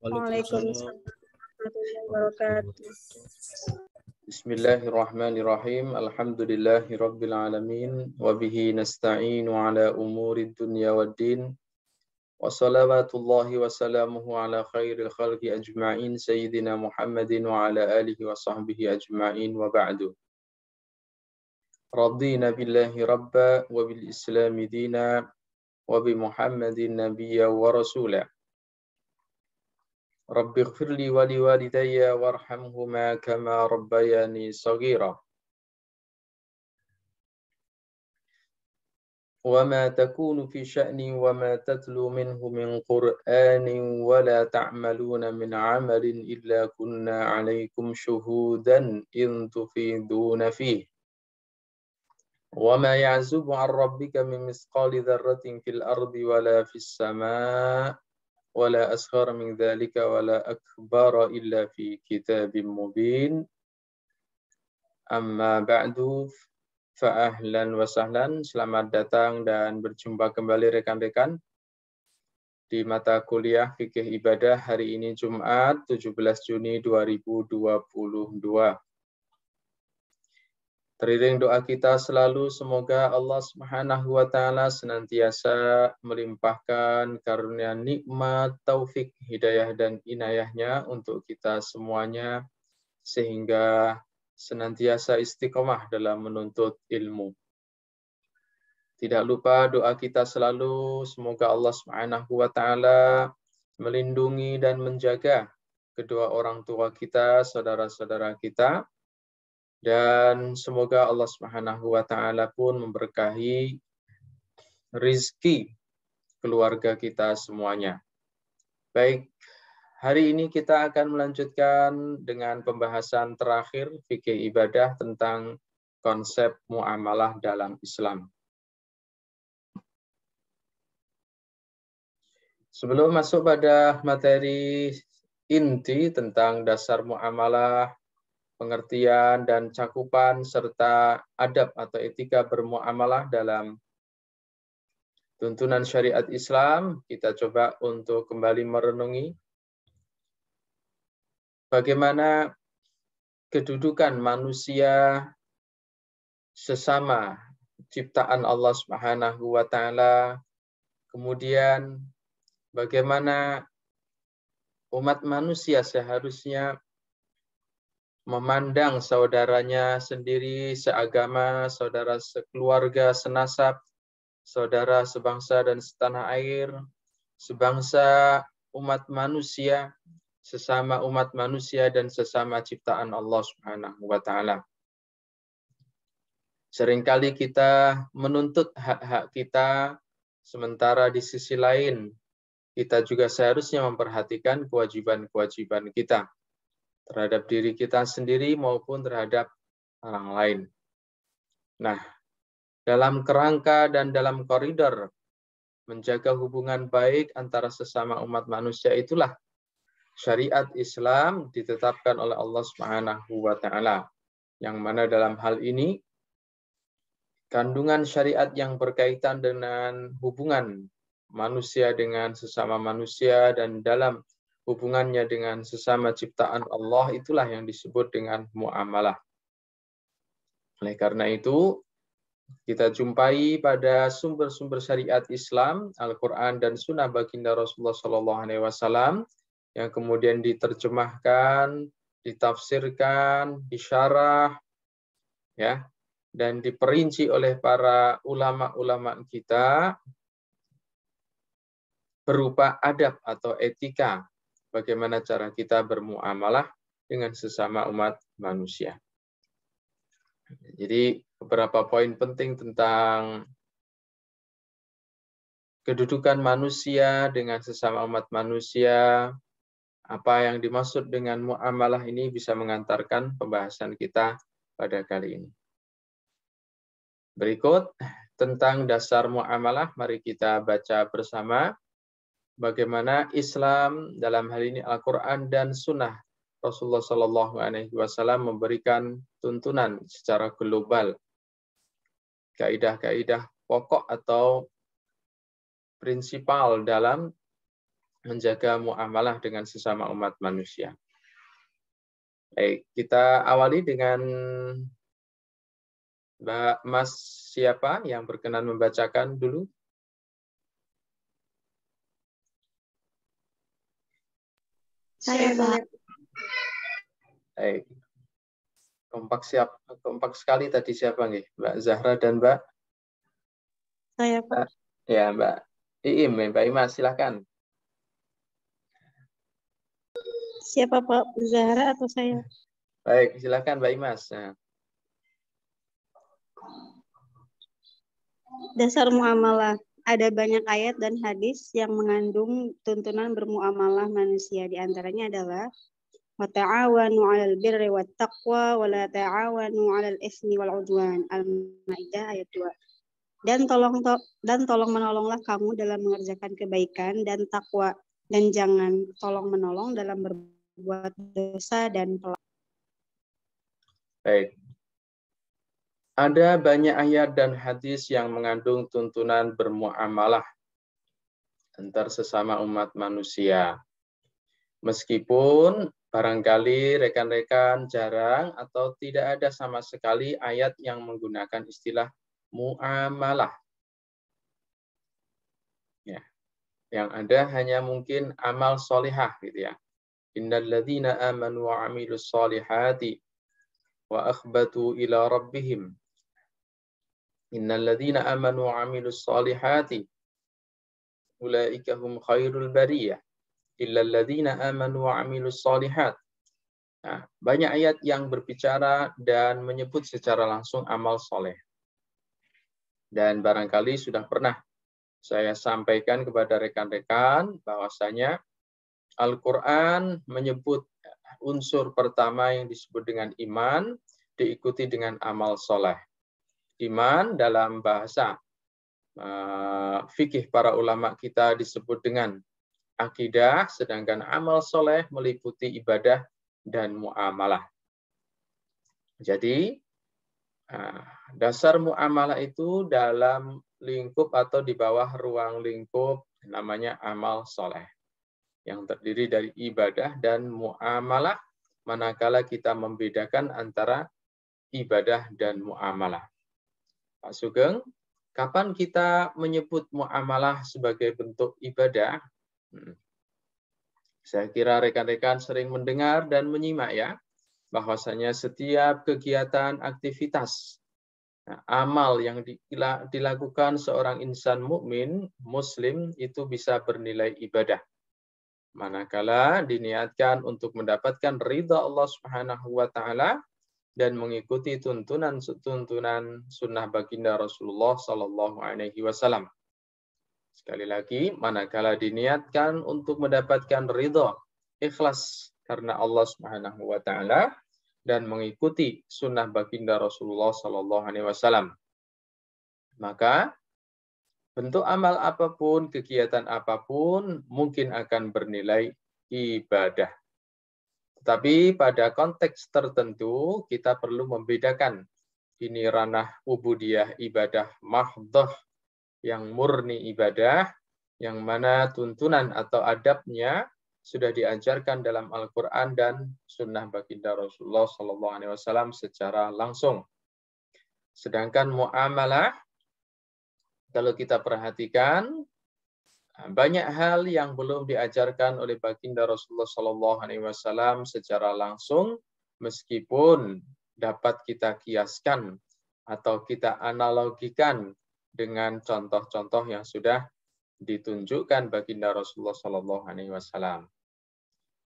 Waalaikumsalam warahmatullahi wabarakatuh. Bismillahirrahmanirrahim. Alhamdulillahi rabbil alamin wa bihi nasta'inu ala umuri dunya waddin. Wa salawatullahi wa salamuhu ala khairil khalqi ajma'in sayyidina Muhammadin wa ala alihi wa sahbihi ajma'in wa ba'du. Radina billahi rabba wa bil islami dina wa bi Muhammadin nabiyya wa rasulah. رب اغفر لي ولوالدي وارحمهما كما ربياني صغيرا. وما تكون في شأن وما تتلو منه من قرآن ولا تعملون من عمل إلا كنا عليكم شهودا إن تفيدون فيه. وما يعزب عن ربك من مثقال ذرة في الأرض ولا في السماء ولا أصغر من ذلك ولا أكبر إلا في كتاب مبين أما بعد فأهلا وسهلا selamat datang dan berjumpa kembali rekan-rekan di mata kuliah fikih ibadah hari ini Jumat 17 Juni 2022 Teriring doa kita selalu semoga Allah Subhanahu wa taala senantiasa melimpahkan karunia nikmat, taufik, hidayah dan inayahnya untuk kita semuanya sehingga senantiasa istiqomah dalam menuntut ilmu. Tidak lupa doa kita selalu semoga Allah Subhanahu wa taala melindungi dan menjaga kedua orang tua kita, saudara-saudara kita, dan semoga Allah Subhanahu wa taala pun memberkahi rizki keluarga kita semuanya. Baik, hari ini kita akan melanjutkan dengan pembahasan terakhir fikih ibadah tentang konsep muamalah dalam Islam. Sebelum masuk pada materi inti tentang dasar muamalah pengertian dan cakupan serta adab atau etika bermuamalah dalam tuntunan syariat Islam, kita coba untuk kembali merenungi bagaimana kedudukan manusia sesama ciptaan Allah Subhanahu wa taala. Kemudian bagaimana umat manusia seharusnya memandang saudaranya sendiri seagama, saudara sekeluarga, senasab, saudara sebangsa dan setanah air, sebangsa umat manusia, sesama umat manusia dan sesama ciptaan Allah Subhanahu wa taala. Seringkali kita menuntut hak-hak kita sementara di sisi lain kita juga seharusnya memperhatikan kewajiban-kewajiban kita terhadap diri kita sendiri maupun terhadap orang lain. Nah, dalam kerangka dan dalam koridor menjaga hubungan baik antara sesama umat manusia itulah syariat Islam ditetapkan oleh Allah Subhanahu wa taala. Yang mana dalam hal ini kandungan syariat yang berkaitan dengan hubungan manusia dengan sesama manusia dan dalam hubungannya dengan sesama ciptaan Allah itulah yang disebut dengan muamalah. Oleh karena itu, kita jumpai pada sumber-sumber syariat Islam, Al-Quran dan Sunnah baginda Rasulullah Sallallahu Alaihi Wasallam yang kemudian diterjemahkan, ditafsirkan, disyarah, ya, dan diperinci oleh para ulama-ulama kita berupa adab atau etika bagaimana cara kita bermuamalah dengan sesama umat manusia. Jadi beberapa poin penting tentang kedudukan manusia dengan sesama umat manusia, apa yang dimaksud dengan muamalah ini bisa mengantarkan pembahasan kita pada kali ini. Berikut tentang dasar muamalah, mari kita baca bersama bagaimana Islam dalam hal ini Al-Quran dan Sunnah Rasulullah Shallallahu Alaihi Wasallam memberikan tuntunan secara global kaidah-kaidah pokok atau prinsipal dalam menjaga muamalah dengan sesama umat manusia. Baik, kita awali dengan Mbak Mas siapa yang berkenan membacakan dulu? Saya, Pak. Baik. Kompak siap, kompak sekali tadi siapa nih? Mbak Zahra dan Mbak? Saya, Pak. Ya, Mbak Iim, Mbak Imas, silakan. Siapa Pak Zahra atau saya? Baik, silakan Mbak Imas. Nah. Dasar muamalah. Ada banyak ayat dan hadis yang mengandung tuntunan bermuamalah manusia. Di antaranya adalah wat taqwa wa la ta'awanu 'alal ismi wal 'udwan. Al-Maidah ayat 2. Dan tolong to dan tolong menolonglah kamu dalam mengerjakan kebaikan dan takwa dan jangan tolong menolong dalam berbuat dosa dan pelak. Baik. Ada banyak ayat dan hadis yang mengandung tuntunan bermuamalah antar sesama umat manusia. Meskipun barangkali rekan-rekan jarang atau tidak ada sama sekali ayat yang menggunakan istilah muamalah. Ya. Yang ada hanya mungkin amal solihah gitu ya. Innal ladzina amanu wa amilus solihati wa akhbatu ila rabbihim Innal ladzina amanu wa 'amilus solihati khairul bariyah illa alladzina amanu wa solihat. Nah, banyak ayat yang berbicara dan menyebut secara langsung amal soleh. Dan barangkali sudah pernah saya sampaikan kepada rekan-rekan bahwasanya Al-Quran menyebut unsur pertama yang disebut dengan iman diikuti dengan amal soleh iman dalam bahasa uh, fikih para ulama kita disebut dengan akidah, sedangkan amal soleh meliputi ibadah dan muamalah. Jadi uh, dasar muamalah itu dalam lingkup atau di bawah ruang lingkup namanya amal soleh yang terdiri dari ibadah dan muamalah manakala kita membedakan antara ibadah dan muamalah. Pak Sugeng, kapan kita menyebut muamalah sebagai bentuk ibadah? Hmm. Saya kira rekan-rekan sering mendengar dan menyimak ya, bahwasanya setiap kegiatan aktivitas nah, amal yang dilakukan seorang insan mukmin muslim itu bisa bernilai ibadah. Manakala diniatkan untuk mendapatkan ridha Allah Subhanahu wa taala dan mengikuti tuntunan-tuntunan sunnah baginda Rasulullah Sallallahu Alaihi Wasallam. Sekali lagi, manakala diniatkan untuk mendapatkan ridho, ikhlas karena Allah Subhanahu Wa Taala dan mengikuti sunnah baginda Rasulullah Sallallahu Alaihi Wasallam, maka bentuk amal apa pun, kegiatan apa pun mungkin akan bernilai ibadah. Tetapi pada konteks tertentu kita perlu membedakan ini ranah ubudiyah ibadah mahdoh yang murni ibadah, yang mana tuntunan atau adabnya sudah diajarkan dalam Al-Quran dan Sunnah baginda Rasulullah Sallallahu Alaihi Wasallam secara langsung. Sedangkan muamalah, kalau kita perhatikan, banyak hal yang belum diajarkan oleh baginda Rasulullah Sallallahu Alaihi Wasallam secara langsung, meskipun dapat kita kiaskan atau kita analogikan dengan contoh-contoh yang sudah ditunjukkan baginda Rasulullah Sallallahu Alaihi Wasallam.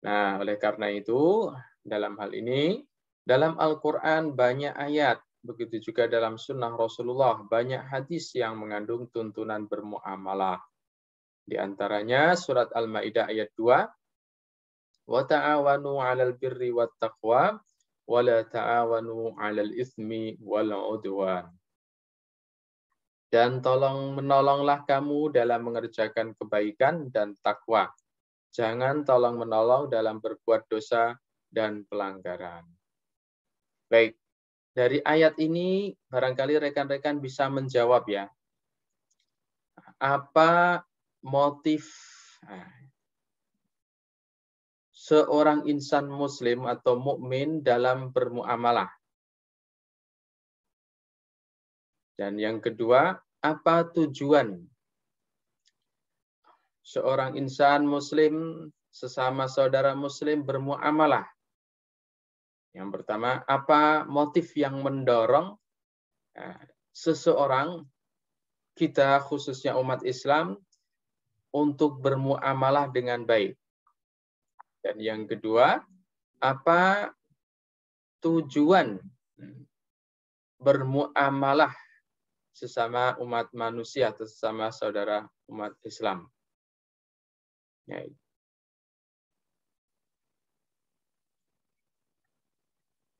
Nah, oleh karena itu, dalam hal ini, dalam Al-Quran banyak ayat, begitu juga dalam sunnah Rasulullah, banyak hadis yang mengandung tuntunan bermuamalah. Di antaranya surat Al-Maidah ayat 2, "Wa ta'awanu 'alal birri wat taqwa wa la ta'awanu 'alal itsmi wal 'udwan." Dan tolong menolonglah kamu dalam mengerjakan kebaikan dan takwa. Jangan tolong menolong dalam berbuat dosa dan pelanggaran. Baik, dari ayat ini barangkali rekan-rekan bisa menjawab ya. Apa motif nah, seorang insan muslim atau mukmin dalam bermuamalah. Dan yang kedua, apa tujuan seorang insan muslim sesama saudara muslim bermuamalah? Yang pertama, apa motif yang mendorong nah, seseorang kita khususnya umat Islam untuk bermuamalah dengan baik? Dan yang kedua, apa tujuan bermuamalah sesama umat manusia atau sesama saudara umat Islam. Ya.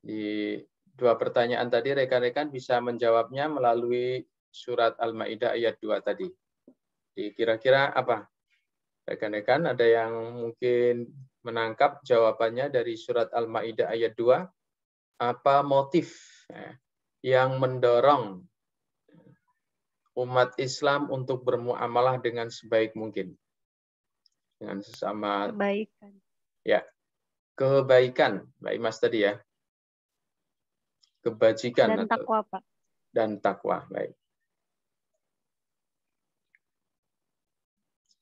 Di dua pertanyaan tadi rekan-rekan bisa menjawabnya melalui surat Al-Maidah ayat 2 tadi. Kira-kira apa? Rekan-rekan ada yang mungkin menangkap jawabannya dari surat Al-Maidah ayat 2 apa motif ya, yang mendorong umat Islam untuk bermuamalah dengan sebaik mungkin dengan sesama kebaikan. Ya. Kebaikan, Mbak Imas tadi ya. Kebajikan dan takwa, Pak. Dan takwa, baik.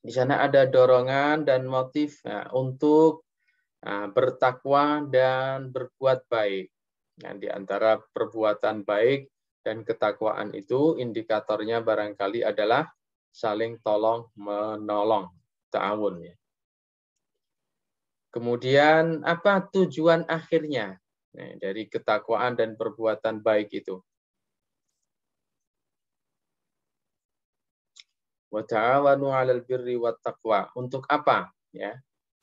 Di sana ada dorongan dan motif nah, untuk nah, bertakwa dan berbuat baik. Nah, di antara perbuatan baik dan ketakwaan itu indikatornya barangkali adalah saling tolong menolong, ta'awun ya. Kemudian apa tujuan akhirnya nah, dari ketakwaan dan perbuatan baik itu? Wa ta'awanu 'alal birri wat taqwa. Untuk apa? Ya.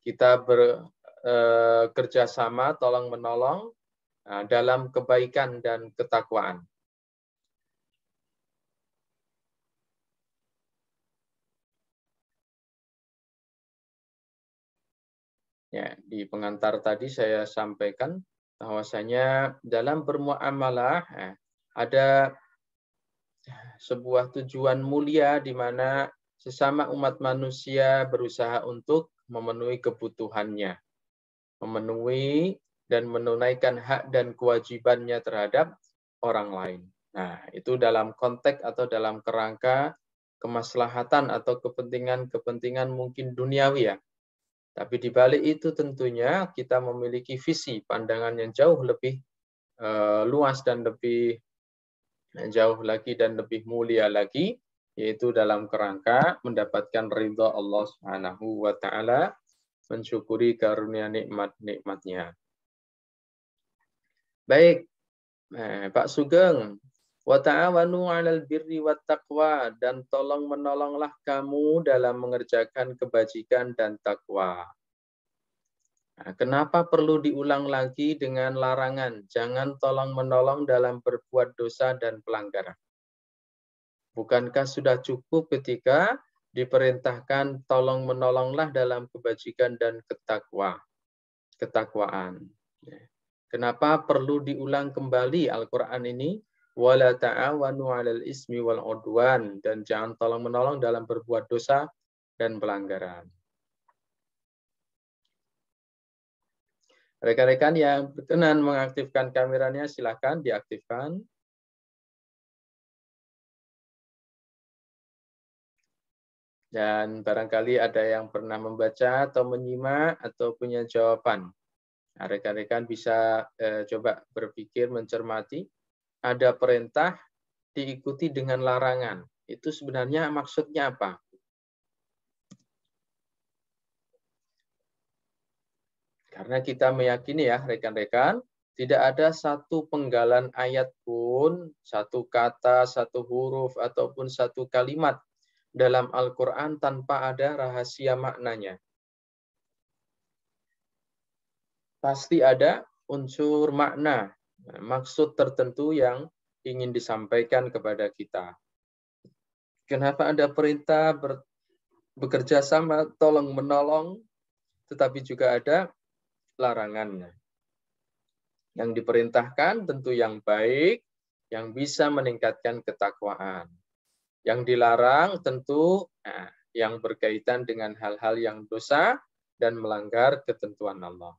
Kita bekerja eh, sama tolong menolong eh, dalam kebaikan dan ketakwaan. Ya, di pengantar tadi saya sampaikan bahwasanya dalam bermuamalah eh, ada sebuah tujuan mulia di mana sesama umat manusia berusaha untuk memenuhi kebutuhannya, memenuhi dan menunaikan hak dan kewajibannya terhadap orang lain. Nah, itu dalam konteks atau dalam kerangka kemaslahatan atau kepentingan-kepentingan mungkin duniawi ya. Tapi di balik itu tentunya kita memiliki visi, pandangan yang jauh lebih uh, luas dan lebih jauh lagi dan lebih mulia lagi yaitu dalam kerangka mendapatkan ridha Allah Subhanahu wa taala mensyukuri karunia nikmat-nikmatnya. Baik, eh, Pak Sugeng, wa ta'awanu 'alal birri wat taqwa dan tolong menolonglah kamu dalam mengerjakan kebajikan dan takwa. Nah, kenapa perlu diulang lagi dengan larangan? Jangan tolong menolong dalam berbuat dosa dan pelanggaran. Bukankah sudah cukup ketika diperintahkan tolong menolonglah dalam kebajikan dan ketakwa, ketakwaan. Ya. Kenapa perlu diulang kembali Al-Quran ini? Wala ta'awanu 'alal ismi wal dan jangan tolong menolong dalam berbuat dosa dan pelanggaran. Rekan-rekan yang berkenan mengaktifkan kameranya silahkan diaktifkan. Dan barangkali ada yang pernah membaca atau menyimak atau punya jawaban. Nah, rekan-rekan bisa eh, coba berpikir, mencermati. Ada perintah diikuti dengan larangan. Itu sebenarnya maksudnya apa? Karena kita meyakini ya rekan-rekan, tidak ada satu penggalan ayat pun, satu kata, satu huruf, ataupun satu kalimat dalam Al-Quran tanpa ada rahasia maknanya. Pasti ada unsur makna, maksud tertentu yang ingin disampaikan kepada kita. Kenapa ada perintah bekerja sama, tolong menolong, tetapi juga ada larangannya. Yang diperintahkan tentu yang baik, yang bisa meningkatkan ketakwaan. Yang dilarang tentu nah, yang berkaitan dengan hal-hal yang dosa dan melanggar ketentuan Allah.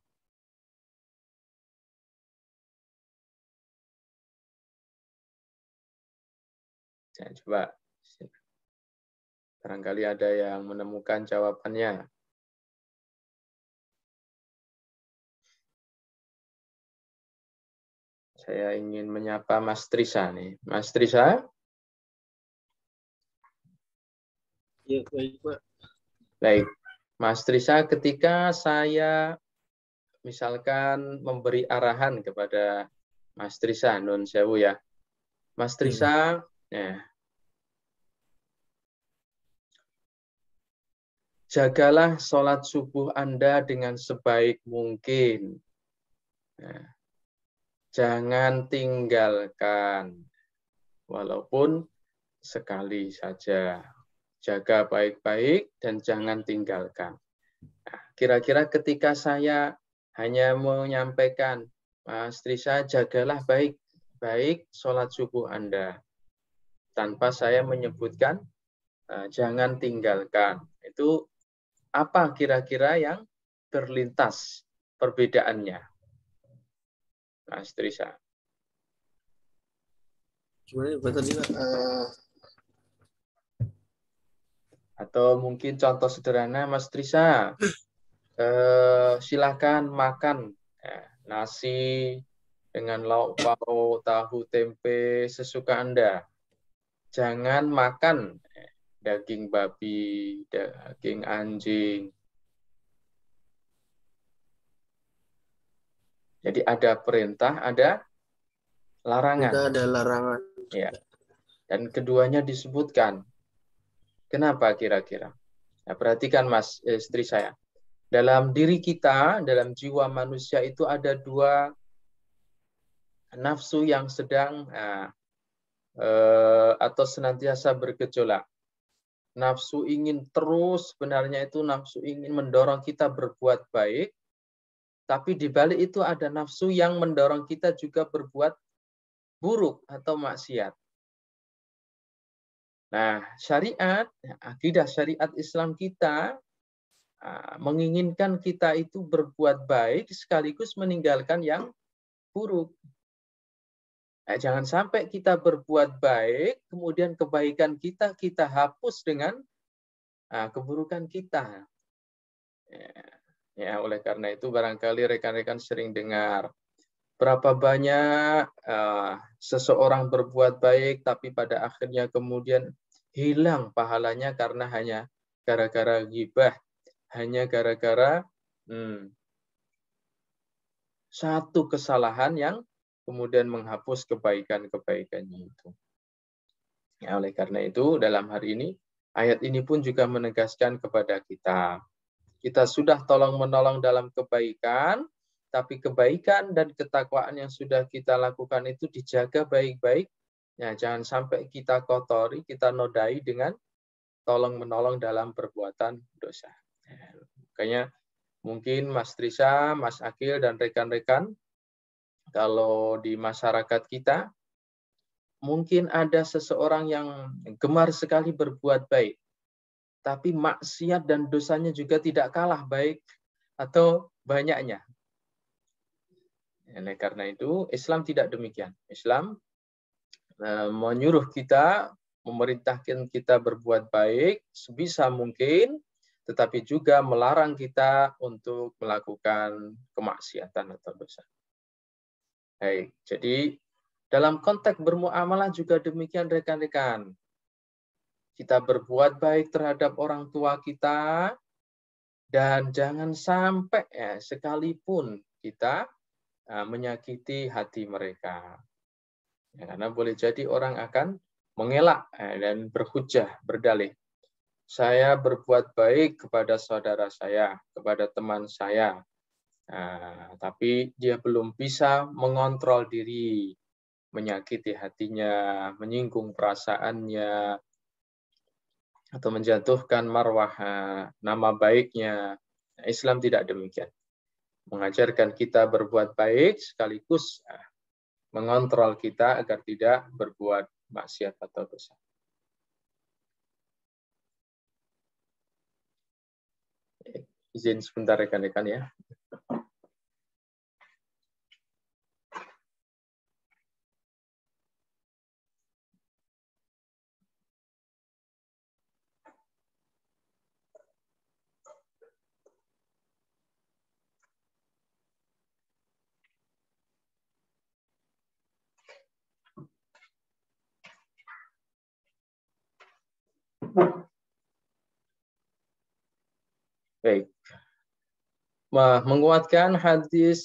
Saya coba barangkali ada yang menemukan jawabannya. Saya ingin menyapa Mas Trisa nih. Mas Trisa? Ya, baik, Pak. Baik. Mas Trisa, ketika saya misalkan memberi arahan kepada Mas Trisa, Nun Sewu ya. Mas iya. Trisa, ya. Jagalah sholat subuh Anda dengan sebaik mungkin. Ya. Jangan tinggalkan, walaupun sekali saja jaga baik-baik dan jangan tinggalkan. Nah, kira-kira ketika saya hanya menyampaikan, Mas Trisa, jagalah baik-baik sholat subuh Anda. Tanpa saya menyebutkan, uh, jangan tinggalkan. Itu apa kira-kira yang terlintas perbedaannya? Mas Trisa. Gimana tadi, uh, atau mungkin contoh sederhana, Mas Trisa, eh, silakan makan eh, nasi dengan lauk pauk, tahu, tempe sesuka Anda. Jangan makan eh, daging babi, daging anjing. Jadi ada perintah, ada larangan. Ada larangan. Ya. Dan keduanya disebutkan Kenapa kira-kira? Nah, perhatikan Mas eh, istri saya. Dalam diri kita, dalam jiwa manusia itu ada dua nafsu yang sedang nah, eh, atau senantiasa bergejolak. Nafsu ingin terus, sebenarnya itu nafsu ingin mendorong kita berbuat baik, tapi di balik itu ada nafsu yang mendorong kita juga berbuat buruk atau maksiat. Nah, syariat, akidah syariat Islam kita menginginkan kita itu berbuat baik sekaligus meninggalkan yang buruk. Nah, jangan sampai kita berbuat baik, kemudian kebaikan kita kita hapus dengan keburukan kita. Ya, ya, oleh karena itu barangkali rekan-rekan sering dengar berapa banyak uh, seseorang berbuat baik tapi pada akhirnya kemudian hilang pahalanya karena hanya gara-gara gibah, hanya gara-gara hmm, satu kesalahan yang kemudian menghapus kebaikan-kebaikannya itu. Ya, oleh karena itu dalam hari ini ayat ini pun juga menegaskan kepada kita kita sudah tolong menolong dalam kebaikan tapi kebaikan dan ketakwaan yang sudah kita lakukan itu dijaga baik-baik. Ya, jangan sampai kita kotori, kita nodai dengan tolong menolong dalam perbuatan dosa. Ya, makanya mungkin Mas Trisa, Mas Akil dan rekan-rekan kalau di masyarakat kita mungkin ada seseorang yang gemar sekali berbuat baik, tapi maksiat dan dosanya juga tidak kalah baik atau banyaknya. Oleh karena itu, Islam tidak demikian. Islam uh, menyuruh kita, memerintahkan kita berbuat baik sebisa mungkin, tetapi juga melarang kita untuk melakukan kemaksiatan atau dosa. Baik, jadi dalam konteks bermuamalah juga demikian rekan-rekan. Kita berbuat baik terhadap orang tua kita dan jangan sampai ya, sekalipun kita Ah, menyakiti hati mereka. Ya, karena boleh jadi orang akan mengelak eh, dan berhujah, berdalih. Saya berbuat baik kepada saudara saya, kepada teman saya, nah, tapi dia belum bisa mengontrol diri, menyakiti hatinya, menyinggung perasaannya, atau menjatuhkan marwah eh, nama baiknya. Islam tidak demikian mengajarkan kita berbuat baik sekaligus ah, mengontrol kita agar tidak berbuat maksiat atau dosa. Izin sebentar rekan-rekan ya. Baik. Menguatkan hadis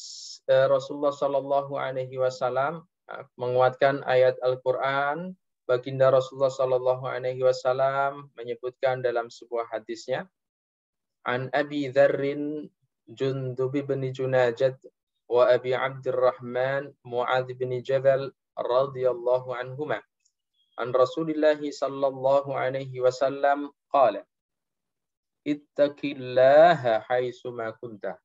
eh, Rasulullah Shallallahu Alaihi Wasallam, eh, menguatkan ayat Al-Quran, baginda Rasulullah Shallallahu Alaihi Wasallam menyebutkan dalam sebuah hadisnya, An Abi Dzarrin Jundub bin Junajad wa Abi Abdurrahman Mu'adz bin Jabal radhiyallahu anhuma an Rasulillah sallallahu alaihi wasallam qala ittaqillaha haitsu ma kunta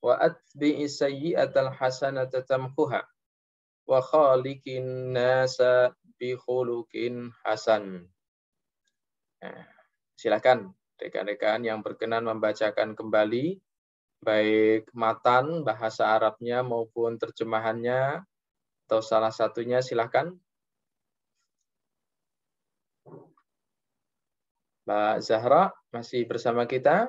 wa atbi'i sayyi'atal hasanata tamkuha wa khaliqin nasa bi khuluqin hasan. Nah, silakan rekan-rekan yang berkenan membacakan kembali baik matan bahasa Arabnya maupun terjemahannya atau salah satunya silakan Mbak Zahra masih bersama kita?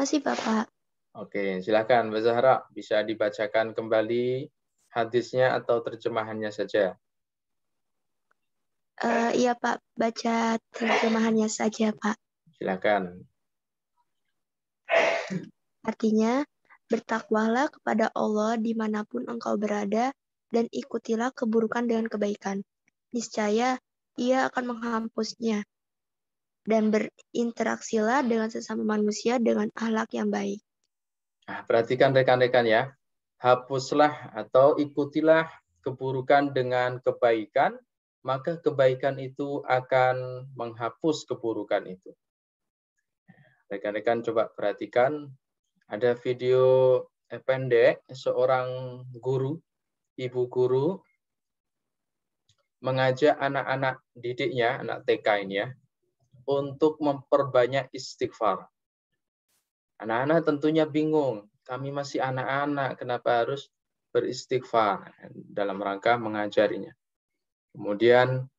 Masih Bapak. Oke, silakan Mbak Zahra bisa dibacakan kembali hadisnya atau terjemahannya saja. Uh, iya Pak, baca terjemahannya saja Pak. Silakan. Artinya, bertakwalah kepada Allah di mana pun engkau berada dan ikutilah keburukan dengan kebaikan niscaya ia akan menghapusnya. Dan berinteraksilah dengan sesama manusia dengan akhlak yang baik. Nah, perhatikan rekan-rekan ya. Hapuslah atau ikutilah keburukan dengan kebaikan, maka kebaikan itu akan menghapus keburukan itu. Rekan-rekan coba perhatikan, ada video pendek seorang guru, ibu guru mengajak anak-anak didiknya, anak TK ini ya, untuk memperbanyak istighfar. Anak-anak tentunya bingung, kami masih anak-anak, kenapa harus beristighfar dalam rangka mengajarinya. Kemudian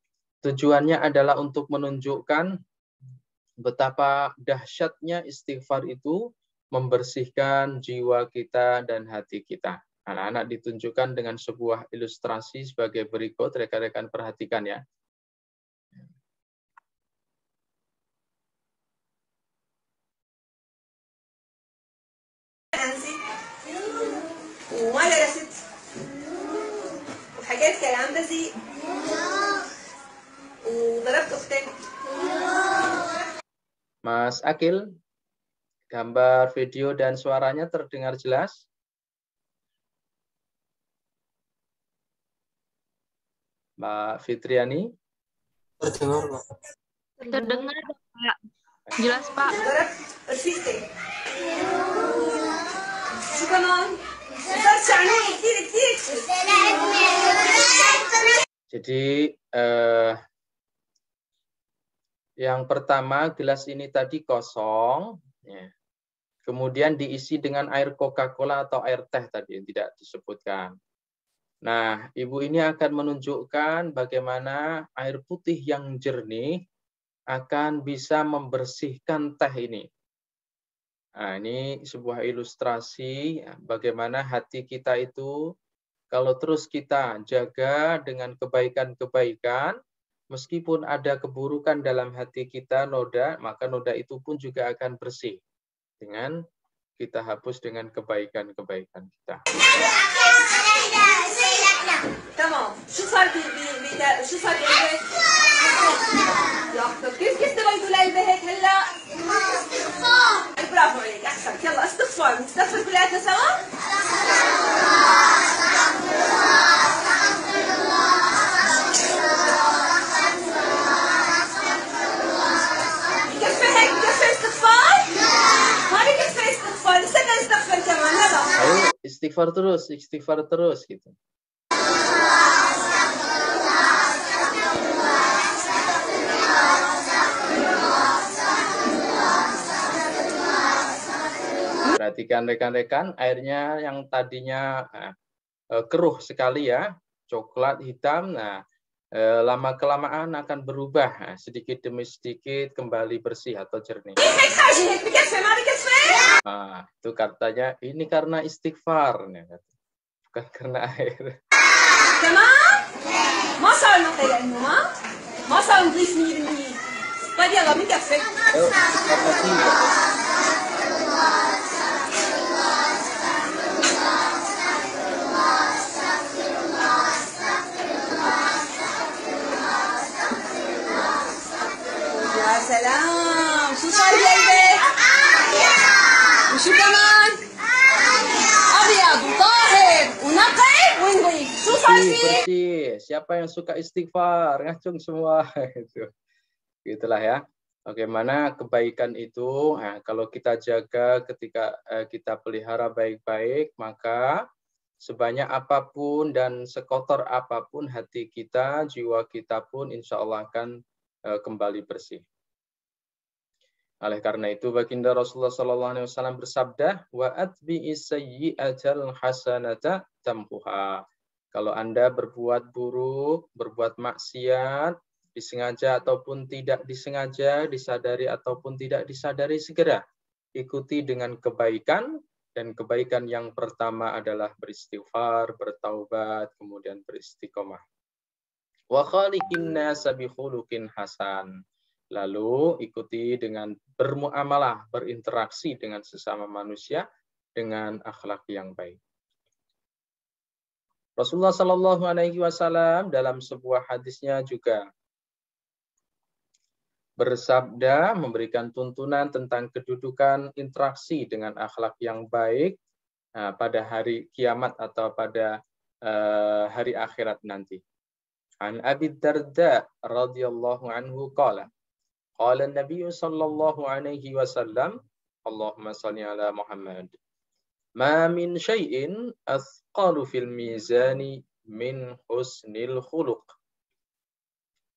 tujuannya adalah untuk menunjukkan betapa dahsyatnya istighfar itu membersihkan jiwa kita dan hati kita. Anak-anak ditunjukkan dengan sebuah ilustrasi sebagai berikut. Rekan-rekan perhatikan ya. Mas Akil, gambar video dan suaranya terdengar jelas? Mbak Fitriani? Terdengar, Pak. Terdengar, Pak. Jelas, Pak. Jadi eh, yang pertama gelas ini tadi kosong, ya. kemudian diisi dengan air Coca-Cola atau air teh tadi yang tidak disebutkan. Nah, ibu ini akan menunjukkan bagaimana air putih yang jernih akan bisa membersihkan teh ini. Nah, ini sebuah ilustrasi bagaimana hati kita itu kalau terus kita jaga dengan kebaikan-kebaikan, meskipun ada keburukan dalam hati kita, noda, maka noda itu pun juga akan bersih dengan kita hapus dengan kebaikan-kebaikan kita. تمام شو صار بي شو صار بقلبك؟ لحظة كيف كيف تبيتوا لقلبي هيك هلا؟ برافو عليك احسنت يلا استغفار نستغفر كلياتنا سوا؟ بكفي هيك بكفي استغفار؟ ما بكفي استغفار لسه بدنا نستغفر تروس استغفار تروس كده perhatikan rekan-rekan, airnya yang tadinya nah, eh, keruh sekali ya, coklat hitam. Nah, eh, lama kelamaan akan berubah nah, sedikit demi sedikit kembali bersih atau jernih. Nah, itu katanya ini karena istighfar, bukan karena air. Masa bersih siapa yang suka istighfar? Ngacung semua. Itulah gitulah ya. Bagaimana kebaikan itu? Nah, kalau kita jaga ketika eh, kita pelihara baik-baik maka sebanyak apa pun dan sekotor apa pun hati kita jiwa kita pun insya Allah akan eh, kembali bersih. Oleh karena itu baginda Rasulullah Sallallahu Alaihi Wasallam bersabda, wa atbi'i sayyi'atal hasanata tampuha. Kalau Anda berbuat buruk, berbuat maksiat, disengaja ataupun tidak disengaja, disadari ataupun tidak disadari, segera ikuti dengan kebaikan, dan kebaikan yang pertama adalah beristighfar, bertaubat, kemudian beristiqomah. Wa khaliqin nasa hasan. Lalu ikuti dengan bermuamalah, berinteraksi dengan sesama manusia dengan akhlak yang baik. Rasulullah Shallallahu Alaihi Wasallam dalam sebuah hadisnya juga bersabda memberikan tuntunan tentang kedudukan interaksi dengan akhlak yang baik uh, pada hari kiamat atau pada uh, hari akhirat nanti. An Abi Darda radhiyallahu anhu qala qala Nabi sallallahu alaihi wasallam Allahumma salli ala Muhammad ma min syai'in athqalu fil mizani min husnil khuluq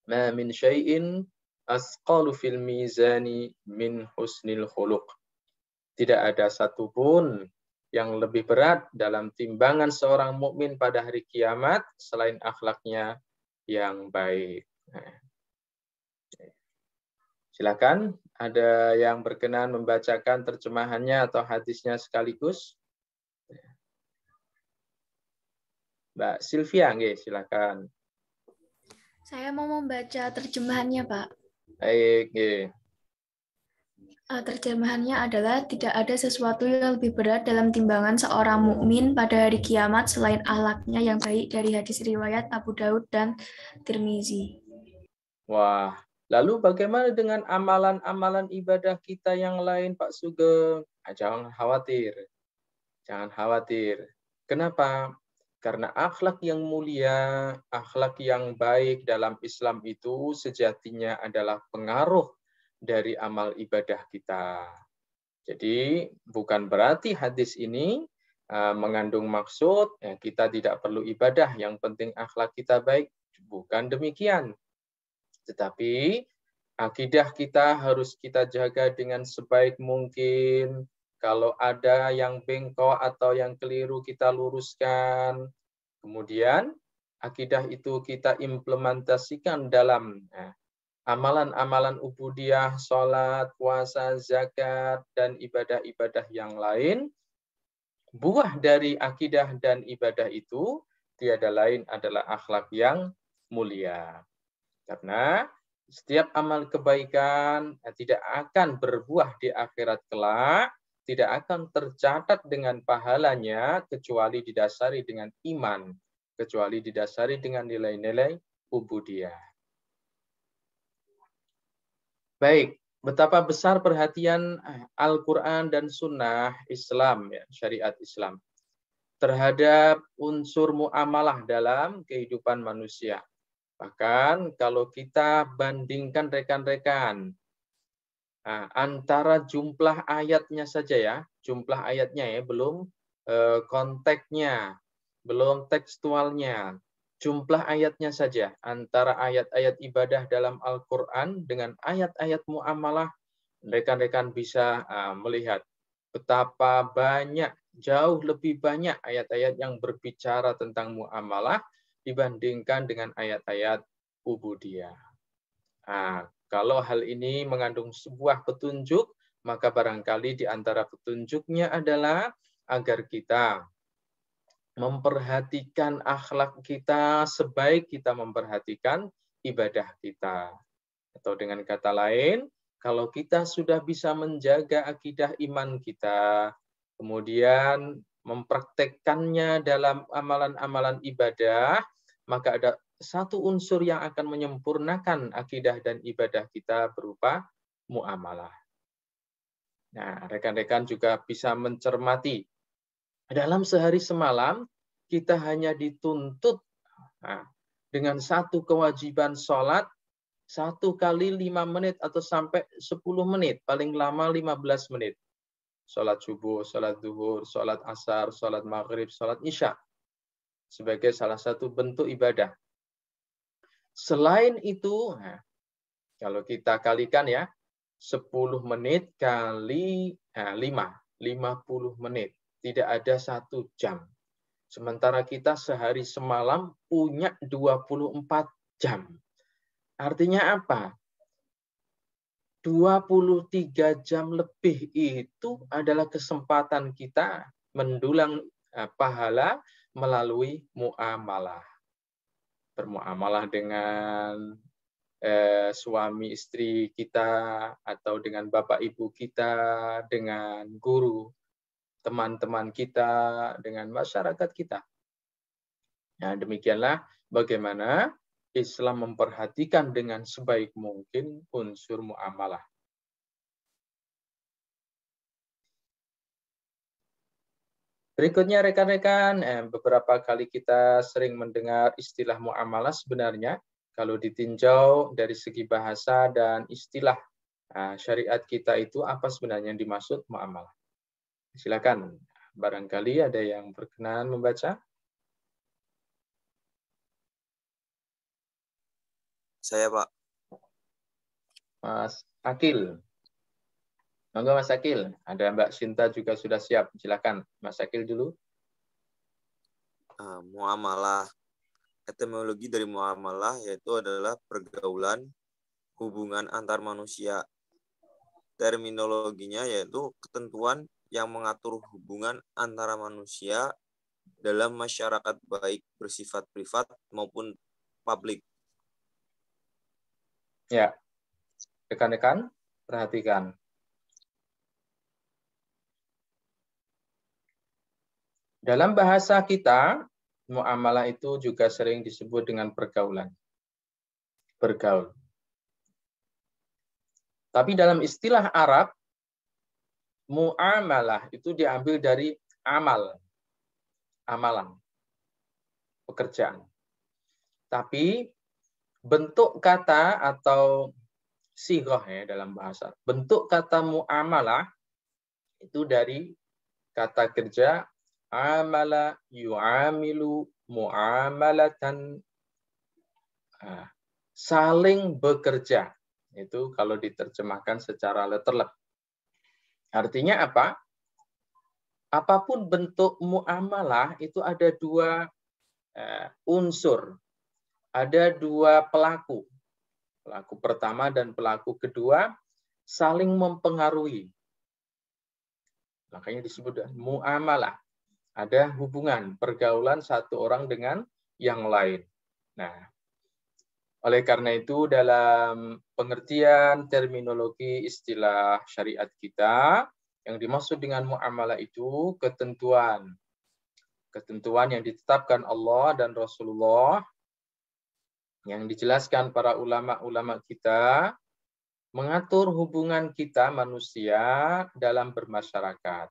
ma min syai'in asqalu fil mizani min husnil khuluq. Tidak ada satupun yang lebih berat dalam timbangan seorang mukmin pada hari kiamat selain akhlaknya yang baik. Silakan, ada yang berkenan membacakan terjemahannya atau hadisnya sekaligus? Mbak Sylvia, nggih, silakan. Saya mau membaca terjemahannya, Pak. Baik, nggih. Uh, terjemahannya adalah tidak ada sesuatu yang lebih berat dalam timbangan seorang mukmin pada hari kiamat selain akhlaknya yang baik dari hadis riwayat Abu Daud dan Tirmizi. Wah, lalu bagaimana dengan amalan-amalan ibadah kita yang lain, Pak Sugeng? Ah, jangan khawatir. Jangan khawatir. Kenapa? Karena akhlak yang mulia, akhlak yang baik dalam Islam itu sejatinya adalah pengaruh dari amal ibadah kita. Jadi bukan berarti hadis ini uh, mengandung maksud ya, kita tidak perlu ibadah, yang penting akhlak kita baik. Bukan demikian. Tetapi akidah kita harus kita jaga dengan sebaik mungkin. Kalau ada yang bengkok atau yang keliru kita luruskan. Kemudian akidah itu kita implementasikan dalam ya, amalan-amalan ubudiyah, sholat, puasa, zakat, dan ibadah-ibadah yang lain, buah dari akidah dan ibadah itu tiada lain adalah akhlak yang mulia. Karena setiap amal kebaikan tidak akan berbuah di akhirat kelak, tidak akan tercatat dengan pahalanya kecuali didasari dengan iman, kecuali didasari dengan nilai-nilai ubudiyah. Baik, betapa besar perhatian Al-Quran dan Sunnah Islam, ya, syariat Islam, terhadap unsur muamalah dalam kehidupan manusia. Bahkan kalau kita bandingkan rekan-rekan, nah, antara jumlah ayatnya saja ya, jumlah ayatnya ya, belum eh, konteksnya, belum tekstualnya, jumlah ayatnya saja antara ayat-ayat ibadah dalam Al-Quran dengan ayat-ayat muamalah rekan-rekan bisa uh, melihat betapa banyak, jauh lebih banyak ayat-ayat yang berbicara tentang muamalah dibandingkan dengan ayat-ayat ubudiyah. Nah, kalau hal ini mengandung sebuah petunjuk, maka barangkali di antara petunjuknya adalah agar kita memperhatikan akhlak kita sebaik kita memperhatikan ibadah kita. Atau dengan kata lain, kalau kita sudah bisa menjaga akidah iman kita, kemudian mempraktekkannya dalam amalan-amalan ibadah, maka ada satu unsur yang akan menyempurnakan akidah dan ibadah kita berupa muamalah. Nah, rekan-rekan juga bisa mencermati dalam sehari semalam kita hanya dituntut nah, dengan satu kewajiban sholat satu kali lima menit atau sampai sepuluh menit, paling lama lima belas menit. Sholat subuh, sholat duhur, sholat asar, sholat maghrib, sholat isya. Sebagai salah satu bentuk ibadah. Selain itu, kalau kita kalikan ya, 10 menit kali nah, 5, 50 menit. Tidak ada satu jam. Sementara kita sehari semalam punya 24 jam. Artinya apa? 23 jam lebih itu adalah kesempatan kita mendulang eh, pahala melalui muamalah. Bermuamalah dengan eh, suami istri kita atau dengan bapak ibu kita, dengan guru, teman-teman kita, dengan masyarakat kita. Nah, demikianlah bagaimana Islam memperhatikan dengan sebaik mungkin unsur muamalah. Berikutnya rekan-rekan, eh, beberapa kali kita sering mendengar istilah muamalah sebenarnya kalau ditinjau dari segi bahasa dan istilah eh, syariat kita itu apa sebenarnya yang dimaksud muamalah. Silakan, barangkali ada yang berkenan membaca. Saya, Pak. Mas Akil. Monggo Mas Akil. Ada Mbak Sinta juga sudah siap. Silakan Mas Akil dulu. Uh, muamalah. Etimologi dari muamalah yaitu adalah pergaulan hubungan antar manusia. Terminologinya yaitu ketentuan yang mengatur hubungan antara manusia dalam masyarakat baik bersifat privat maupun publik. Ya, rekan-rekan, perhatikan. Dalam bahasa kita, muamalah itu juga sering disebut dengan pergaulan. Bergaul. Tapi dalam istilah Arab, muamalah itu diambil dari amal. Amalan. Pekerjaan. Tapi bentuk kata atau sigoh ya dalam bahasa. Bentuk kata muamalah itu dari kata kerja amala yu'amilu muamalatan ah, saling bekerja. Itu kalau diterjemahkan secara letterlek. Artinya apa? Apa pun bentuk muamalah itu ada dua uh, unsur ada dua pelaku. Pelaku pertama dan pelaku kedua saling mempengaruhi. Makanya disebut muamalah. Ada hubungan, pergaulan satu orang dengan yang lain. Nah, oleh karena itu dalam pengertian terminologi istilah syariat kita, yang dimaksud dengan muamalah itu ketentuan. Ketentuan yang ditetapkan Allah dan Rasulullah yang dijelaskan para ulama-ulama kita mengatur hubungan kita manusia dalam bermasyarakat.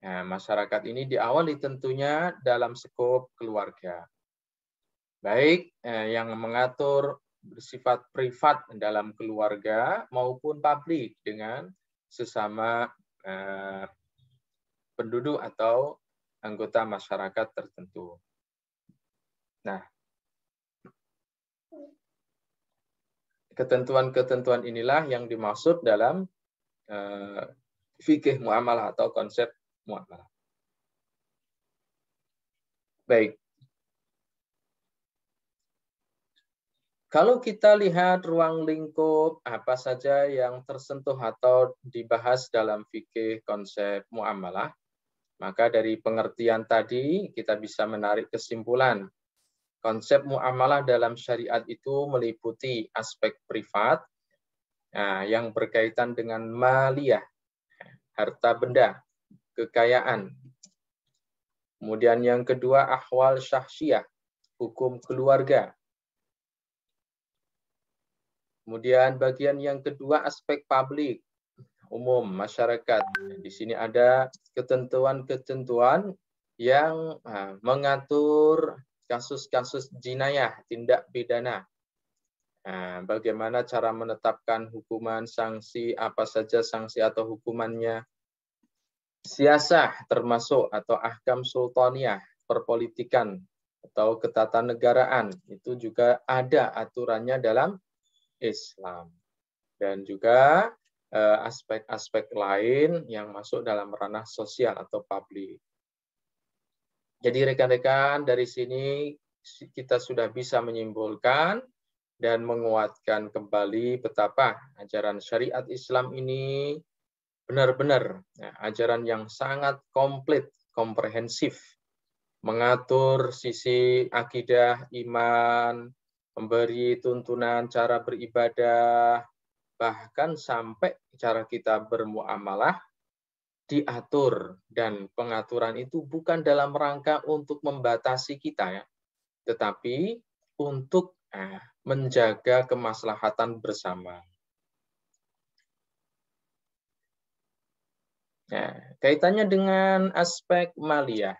Nah, masyarakat ini diawali tentunya dalam skop keluarga. Baik eh, yang mengatur bersifat privat dalam keluarga maupun publik dengan sesama eh, penduduk atau anggota masyarakat tertentu. Nah, ketentuan-ketentuan inilah yang dimaksud dalam uh, fikih muamalah atau konsep muamalah. Baik. Kalau kita lihat ruang lingkup apa saja yang tersentuh atau dibahas dalam fikih konsep muamalah, maka dari pengertian tadi kita bisa menarik kesimpulan. Konsep muamalah dalam syariat itu meliputi aspek privat nah, yang berkaitan dengan maliyah, harta benda, kekayaan. Kemudian yang kedua ahwal syahsyah, hukum keluarga. Kemudian bagian yang kedua aspek publik, umum masyarakat. Di sini ada ketentuan-ketentuan yang mengatur kasus-kasus jinayah, tindak pidana. Bagaimana cara menetapkan hukuman, sanksi, apa saja sanksi atau hukumannya. Siasah termasuk atau ahkam sultaniyah, perpolitikan atau ketatanegaraan. Itu juga ada aturannya dalam Islam. Dan juga eh, aspek-aspek lain yang masuk dalam ranah sosial atau publik. Jadi rekan-rekan dari sini kita sudah bisa menyimpulkan dan menguatkan kembali betapa ajaran syariat Islam ini benar-benar ya, ajaran yang sangat komplit, komprehensif, mengatur sisi akidah, iman, memberi tuntunan cara beribadah, bahkan sampai cara kita bermuamalah diatur. Dan pengaturan itu bukan dalam rangka untuk membatasi kita ya, tetapi untuk eh, menjaga kemaslahatan bersama. Nah, kaitannya dengan aspek maliyah.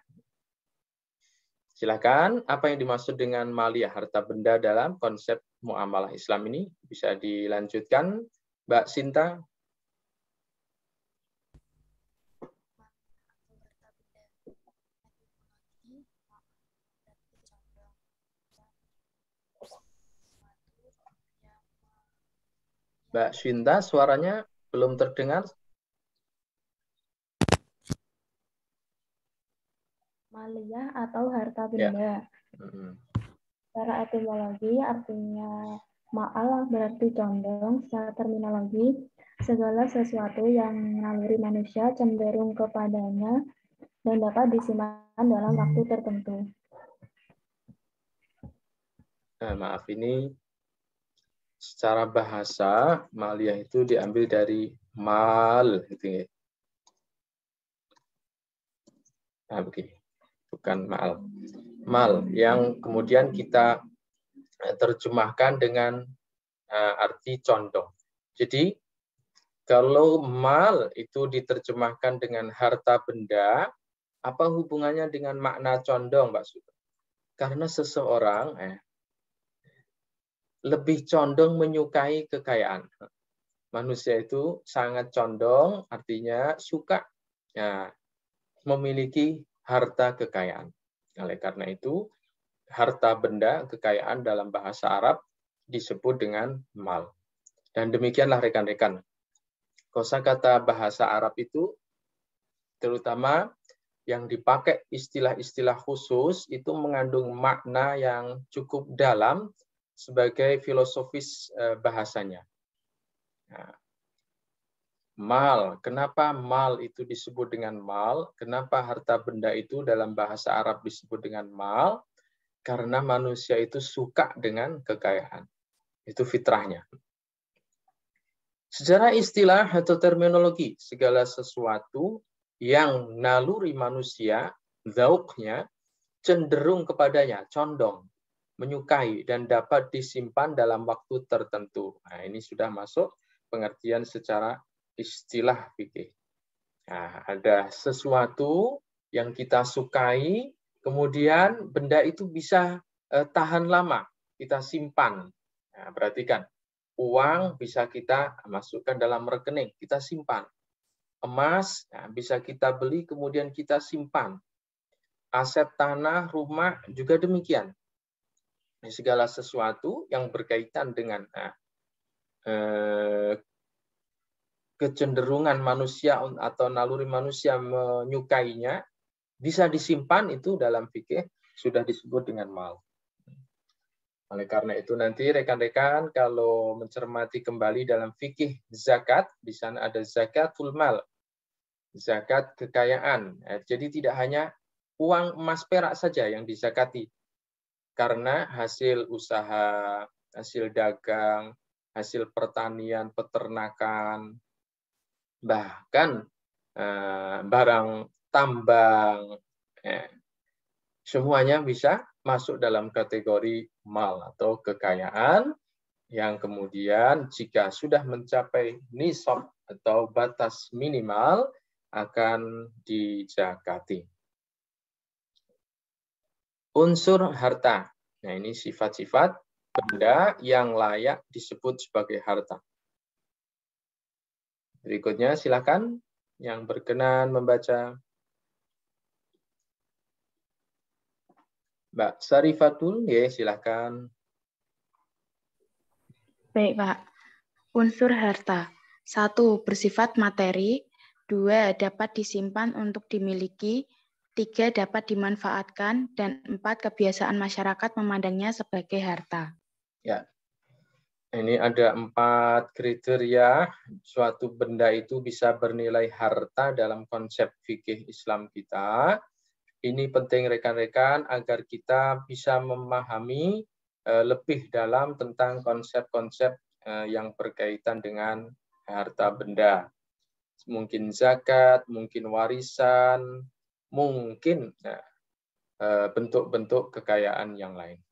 Silakan, apa yang dimaksud dengan maliyah harta benda dalam konsep muamalah Islam ini bisa dilanjutkan, Mbak Sinta. Mbak Shinta, suaranya belum terdengar. Maliyah atau harta benda. Ya. Hmm. Secara etimologi artinya ma'al berarti condong. Secara terminologi, segala sesuatu yang mengaliri manusia cenderung kepadanya dan dapat disimpan dalam waktu tertentu. Nah, maaf ini secara bahasa maliyah itu diambil dari mal gitu ya. Nah, begini. Bukan mal. Mal yang kemudian kita eh, terjemahkan dengan uh, arti condong. Jadi kalau mal itu diterjemahkan dengan harta benda, apa hubungannya dengan makna condong, Mbak Sudah? Karena seseorang, eh, lebih condong menyukai kekayaan. Manusia itu sangat condong, artinya suka ya, memiliki harta kekayaan. Oleh karena itu, harta benda kekayaan dalam bahasa Arab disebut dengan mal. Dan demikianlah rekan-rekan. Kosakata bahasa Arab itu terutama yang dipakai istilah-istilah khusus itu mengandung makna yang cukup dalam sebagai filosofis eh, bahasanya. Nah, mal, kenapa mal itu disebut dengan mal? Kenapa harta benda itu dalam bahasa Arab disebut dengan mal? Karena manusia itu suka dengan kekayaan. Itu fitrahnya. Secara istilah atau terminologi, segala sesuatu yang naluri manusia, zauknya, cenderung kepadanya, condong menyukai dan dapat disimpan dalam waktu tertentu. Nah, ini sudah masuk pengertian secara istilah fikih. Nah, ada sesuatu yang kita sukai, kemudian benda itu bisa eh, tahan lama, kita simpan. Nah, perhatikan, uang bisa kita masukkan dalam rekening, kita simpan. Emas nah, bisa kita beli, kemudian kita simpan. Aset tanah, rumah juga demikian segala sesuatu yang berkaitan dengan nah, eh, kecenderungan manusia atau naluri manusia menyukainya bisa disimpan itu dalam fikih sudah disebut dengan mal. Oleh karena itu nanti rekan-rekan kalau mencermati kembali dalam fikih zakat, di sana ada zakatul mal, zakat kekayaan. Eh, jadi tidak hanya uang emas perak saja yang dizakati, karena hasil usaha, hasil dagang, hasil pertanian, peternakan, bahkan eh, barang tambang, eh, semuanya bisa masuk dalam kategori mal atau kekayaan yang kemudian jika sudah mencapai nisab atau batas minimal akan dijakati. Unsur harta. Nah, ini sifat-sifat benda yang layak disebut sebagai harta. Berikutnya silakan yang berkenan membaca. Mbak Sarifatul, ya silakan. Baik, Pak. Unsur harta. Satu, bersifat materi. Dua, dapat disimpan untuk dimiliki. Tiga, dapat dimanfaatkan. Dan empat, kebiasaan masyarakat memandangnya sebagai harta. Ya, ini ada empat kriteria suatu benda itu bisa bernilai harta dalam konsep fikih Islam kita. Ini penting rekan-rekan agar kita bisa memahami eh, lebih dalam tentang konsep-konsep eh, yang berkaitan dengan harta benda. Mungkin zakat, mungkin warisan, mungkin nah, eh, bentuk-bentuk kekayaan yang lain.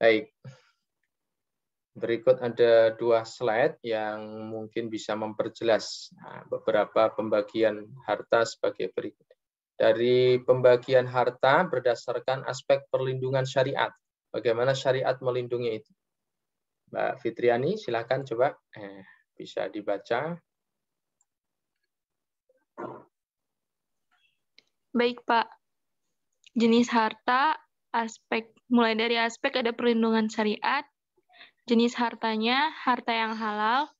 Baik. Berikut ada dua slide yang mungkin bisa memperjelas nah, beberapa pembagian harta sebagai berikut. Dari pembagian harta berdasarkan aspek perlindungan syariat. Bagaimana syariat melindungi itu? Mbak Fitriani, silakan coba eh, bisa dibaca. Baik, Pak. Jenis harta aspek mulai dari aspek ada perlindungan syariat, jenis hartanya harta yang halal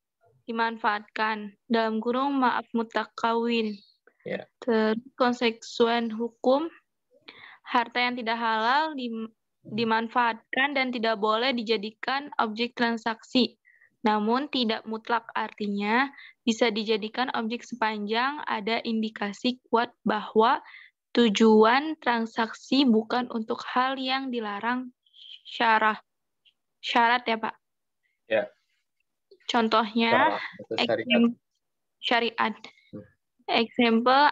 dimanfaatkan dalam kurung maaf mutakawin. Yeah. Terus konsekuen hukum harta yang tidak halal dimanfaatkan dan tidak boleh dijadikan objek transaksi. Namun tidak mutlak artinya bisa dijadikan objek sepanjang ada indikasi kuat bahwa Tujuan transaksi bukan untuk hal yang dilarang syarah. Syarat ya, Pak? Ya. Contohnya, syariat. syariat. Hmm. Example,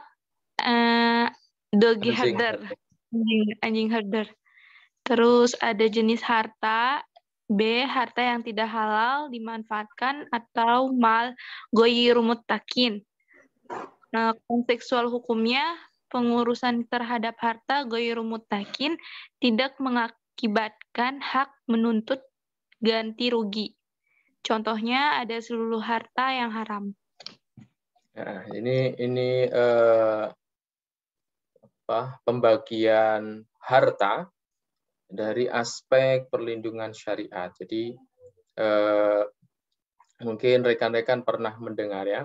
uh, doggy herder. Anjing, anjing herder. Terus ada jenis harta, B. Harta yang tidak halal dimanfaatkan atau mal goyi rumut takin. Nah, kontekstual hukumnya pengurusan terhadap harta goiru mutakin tidak mengakibatkan hak menuntut ganti rugi. Contohnya ada seluruh harta yang haram. Nah, ini ini eh, apa, pembagian harta dari aspek perlindungan syariat. Jadi eh, mungkin rekan-rekan pernah mendengar ya.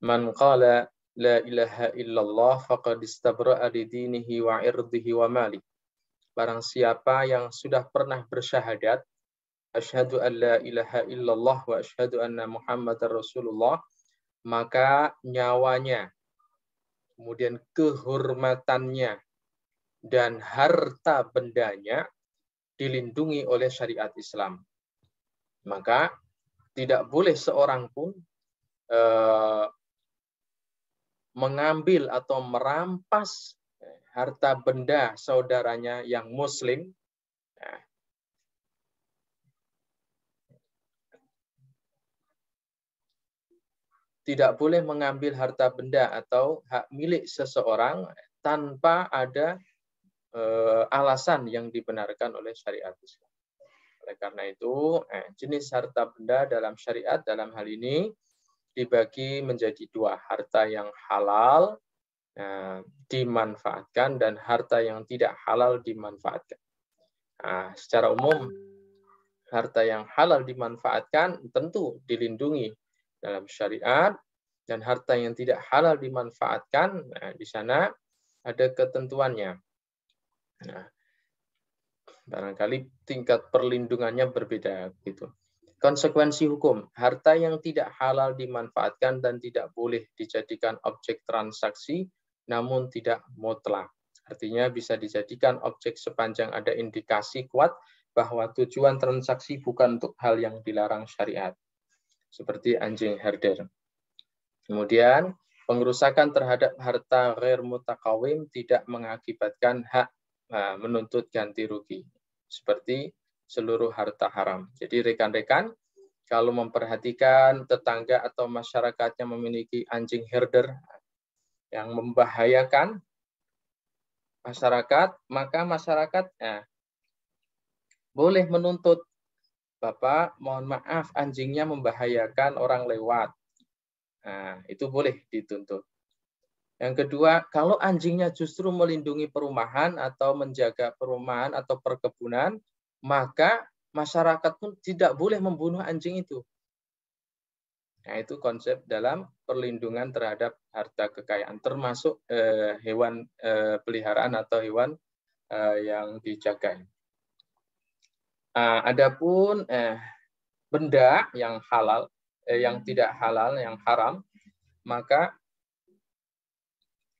Man qala la ilaha illallah faqad istabra'a li dinihi wa irdihi wa mali. Barang siapa yang sudah pernah bersyahadat, asyhadu an la ilaha illallah wa asyhadu anna muhammadar rasulullah, maka nyawanya, kemudian kehormatannya, dan harta bendanya dilindungi oleh syariat Islam. Maka tidak boleh seorang pun uh, mengambil atau merampas harta benda saudaranya yang muslim nah, tidak boleh mengambil harta benda atau hak milik seseorang tanpa ada eh, alasan yang dibenarkan oleh syariat Islam. Oleh karena itu, eh, jenis harta benda dalam syariat dalam hal ini dibagi menjadi dua, harta yang halal eh, dimanfaatkan dan harta yang tidak halal dimanfaatkan. Nah, secara umum harta yang halal dimanfaatkan tentu dilindungi dalam syariat dan harta yang tidak halal dimanfaatkan nah, di sana ada ketentuannya. Nah, barangkali tingkat perlindungannya berbeda gitu. Konsekuensi hukum, harta yang tidak halal dimanfaatkan dan tidak boleh dijadikan objek transaksi namun tidak mutlak. Artinya bisa dijadikan objek sepanjang ada indikasi kuat bahwa tujuan transaksi bukan untuk hal yang dilarang syariat. Seperti anjing herder. Kemudian, pengerusakan terhadap harta ghair mutakawim tidak mengakibatkan hak nah, menuntut ganti rugi. Seperti seluruh harta haram. Jadi rekan-rekan, kalau memperhatikan tetangga atau masyarakatnya memiliki anjing herder yang membahayakan masyarakat, maka masyarakat eh, boleh menuntut Bapak, mohon maaf anjingnya membahayakan orang lewat. Nah, itu boleh dituntut. Yang kedua, kalau anjingnya justru melindungi perumahan atau menjaga perumahan atau perkebunan, maka masyarakat pun tidak boleh membunuh anjing itu. Nah, itu konsep dalam perlindungan terhadap harta kekayaan, termasuk eh, hewan eh, peliharaan atau hewan eh, yang dijaga. Nah, adapun eh, benda yang halal, eh, yang tidak halal, yang haram, maka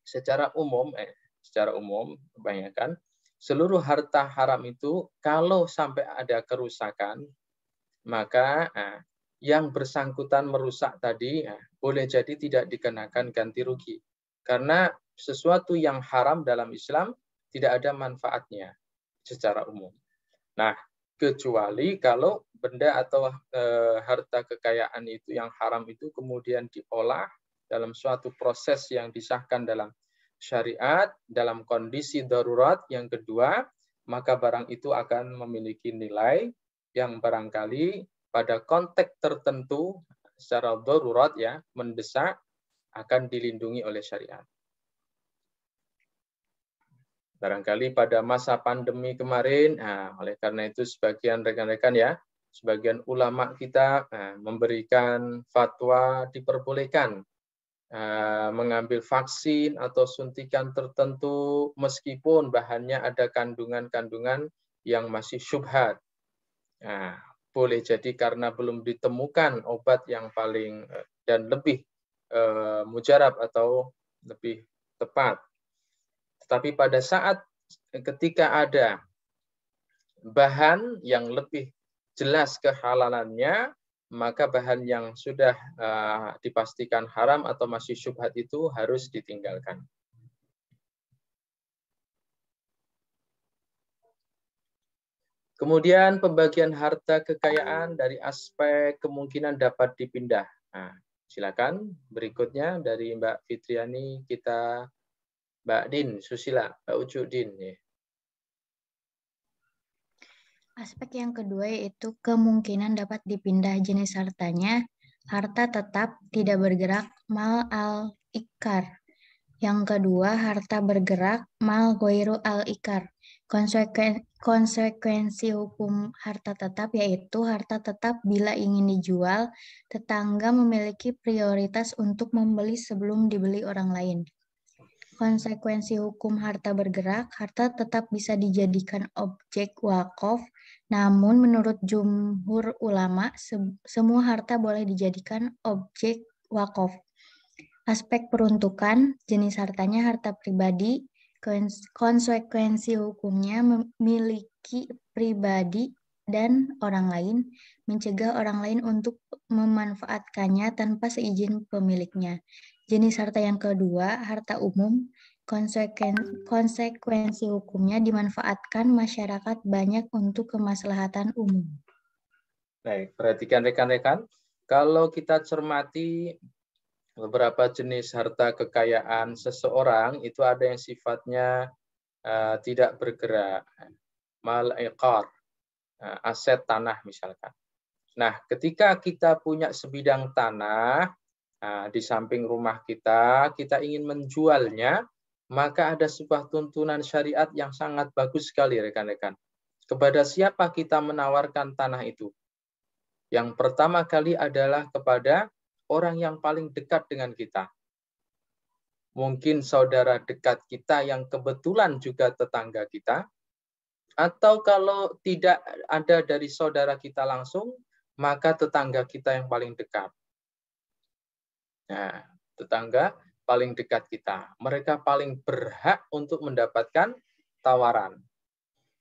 secara umum, eh, secara umum kebanyakan seluruh harta haram itu kalau sampai ada kerusakan, maka eh, yang bersangkutan merusak tadi ya, boleh jadi tidak dikenakan ganti rugi. Karena sesuatu yang haram dalam Islam tidak ada manfaatnya secara umum. Nah, kecuali kalau benda atau e, harta kekayaan itu yang haram itu kemudian diolah dalam suatu proses yang disahkan dalam syariat, dalam kondisi darurat yang kedua, maka barang itu akan memiliki nilai yang barangkali pada konteks tertentu secara darurat ya mendesak akan dilindungi oleh syariat. Barangkali pada masa pandemi kemarin, nah, oleh karena itu sebagian rekan-rekan ya, sebagian ulama kita nah, memberikan fatwa diperbolehkan mengambil vaksin atau suntikan tertentu meskipun bahannya ada kandungan-kandungan yang masih syubhat. Nah, boleh jadi karena belum ditemukan obat yang paling eh, dan lebih uh, mujarab atau lebih tepat. Tetapi pada saat ketika ada bahan yang lebih jelas kehalalannya, maka bahan yang sudah uh, dipastikan haram atau masih syubhat itu harus ditinggalkan. Kemudian pembagian harta kekayaan dari aspek kemungkinan dapat dipindah. Nah, silakan berikutnya dari Mbak Fitriani kita Mbak Din, Susila, Mbak Ucu Din. Ya. Aspek yang kedua yaitu kemungkinan dapat dipindah jenis hartanya, harta tetap tidak bergerak mal al-ikar. Yang kedua, harta bergerak mal goiru al-ikar. Konsekuensi hukum harta tetap yaitu harta tetap bila ingin dijual, tetangga memiliki prioritas untuk membeli sebelum dibeli orang lain. Konsekuensi hukum harta bergerak, harta tetap bisa dijadikan objek wakaf, namun menurut jumhur ulama, se semua harta boleh dijadikan objek wakaf. Aspek peruntukan, jenis hartanya harta pribadi, konsekuensi hukumnya memiliki pribadi dan orang lain, mencegah orang lain untuk memanfaatkannya tanpa seizin pemiliknya. Jenis harta yang kedua, harta umum, konsekuensi hukumnya dimanfaatkan masyarakat banyak untuk kemaslahatan umum. Baik, perhatikan rekan-rekan, kalau kita cermati beberapa jenis harta kekayaan seseorang itu ada yang sifatnya uh, tidak bergerak, mal iqar, uh, aset tanah misalkan. Nah, ketika kita punya sebidang tanah uh, di samping rumah kita, kita ingin menjualnya, maka ada sebuah tuntunan syariat yang sangat bagus sekali rekan-rekan. Kepada siapa kita menawarkan tanah itu? Yang pertama kali adalah kepada orang yang paling dekat dengan kita. Mungkin saudara dekat kita yang kebetulan juga tetangga kita, atau kalau tidak ada dari saudara kita langsung, maka tetangga kita yang paling dekat. Nah, tetangga paling dekat kita. Mereka paling berhak untuk mendapatkan tawaran.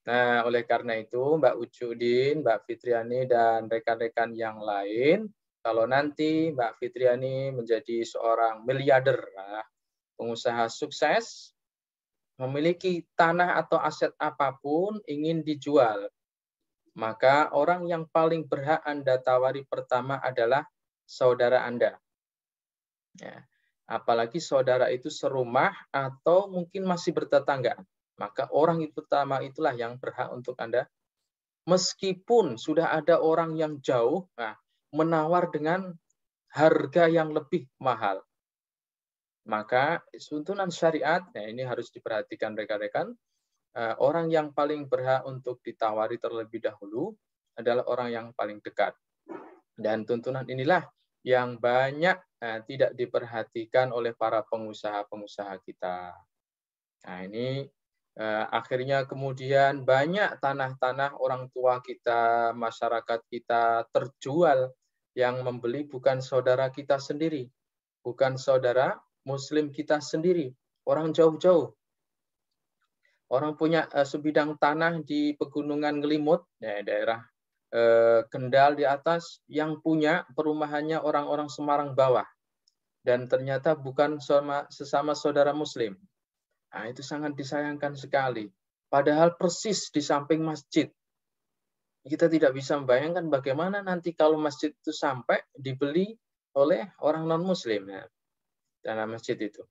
Nah, oleh karena itu Mbak Ucudin, Mbak Fitriani, dan rekan-rekan yang lain, kalau nanti Mbak Fitriani menjadi seorang miliarder, nah, pengusaha sukses, memiliki tanah atau aset apa pun ingin dijual, maka orang yang paling berhak Anda tawari pertama adalah saudara Anda. Ya. Apalagi saudara itu serumah atau mungkin masih bertetangga maka orang itu pertama itulah yang berhak untuk Anda. Meskipun sudah ada orang yang jauh, nah, menawar dengan harga yang lebih mahal. Maka tuntunan syariat, nah ini harus diperhatikan rekan-rekan, eh, orang yang paling berhak untuk ditawari terlebih dahulu adalah orang yang paling dekat. Dan tuntunan inilah yang banyak eh, tidak diperhatikan oleh para pengusaha-pengusaha kita. Nah, ini Eh, akhirnya kemudian banyak tanah-tanah orang tua kita, masyarakat kita terjual yang membeli bukan saudara kita sendiri, bukan saudara muslim kita sendiri, orang jauh-jauh. Orang punya uh, sebidang tanah di pegunungan Ngelimut, ya, daerah Kendal di atas, yang punya perumahannya orang-orang Semarang bawah. Dan ternyata bukan sama, sesama saudara muslim Nah, itu sangat disayangkan sekali. Padahal persis di samping masjid. Kita tidak bisa membayangkan bagaimana nanti kalau masjid itu sampai dibeli oleh orang non-muslim ya, dalam masjid itu.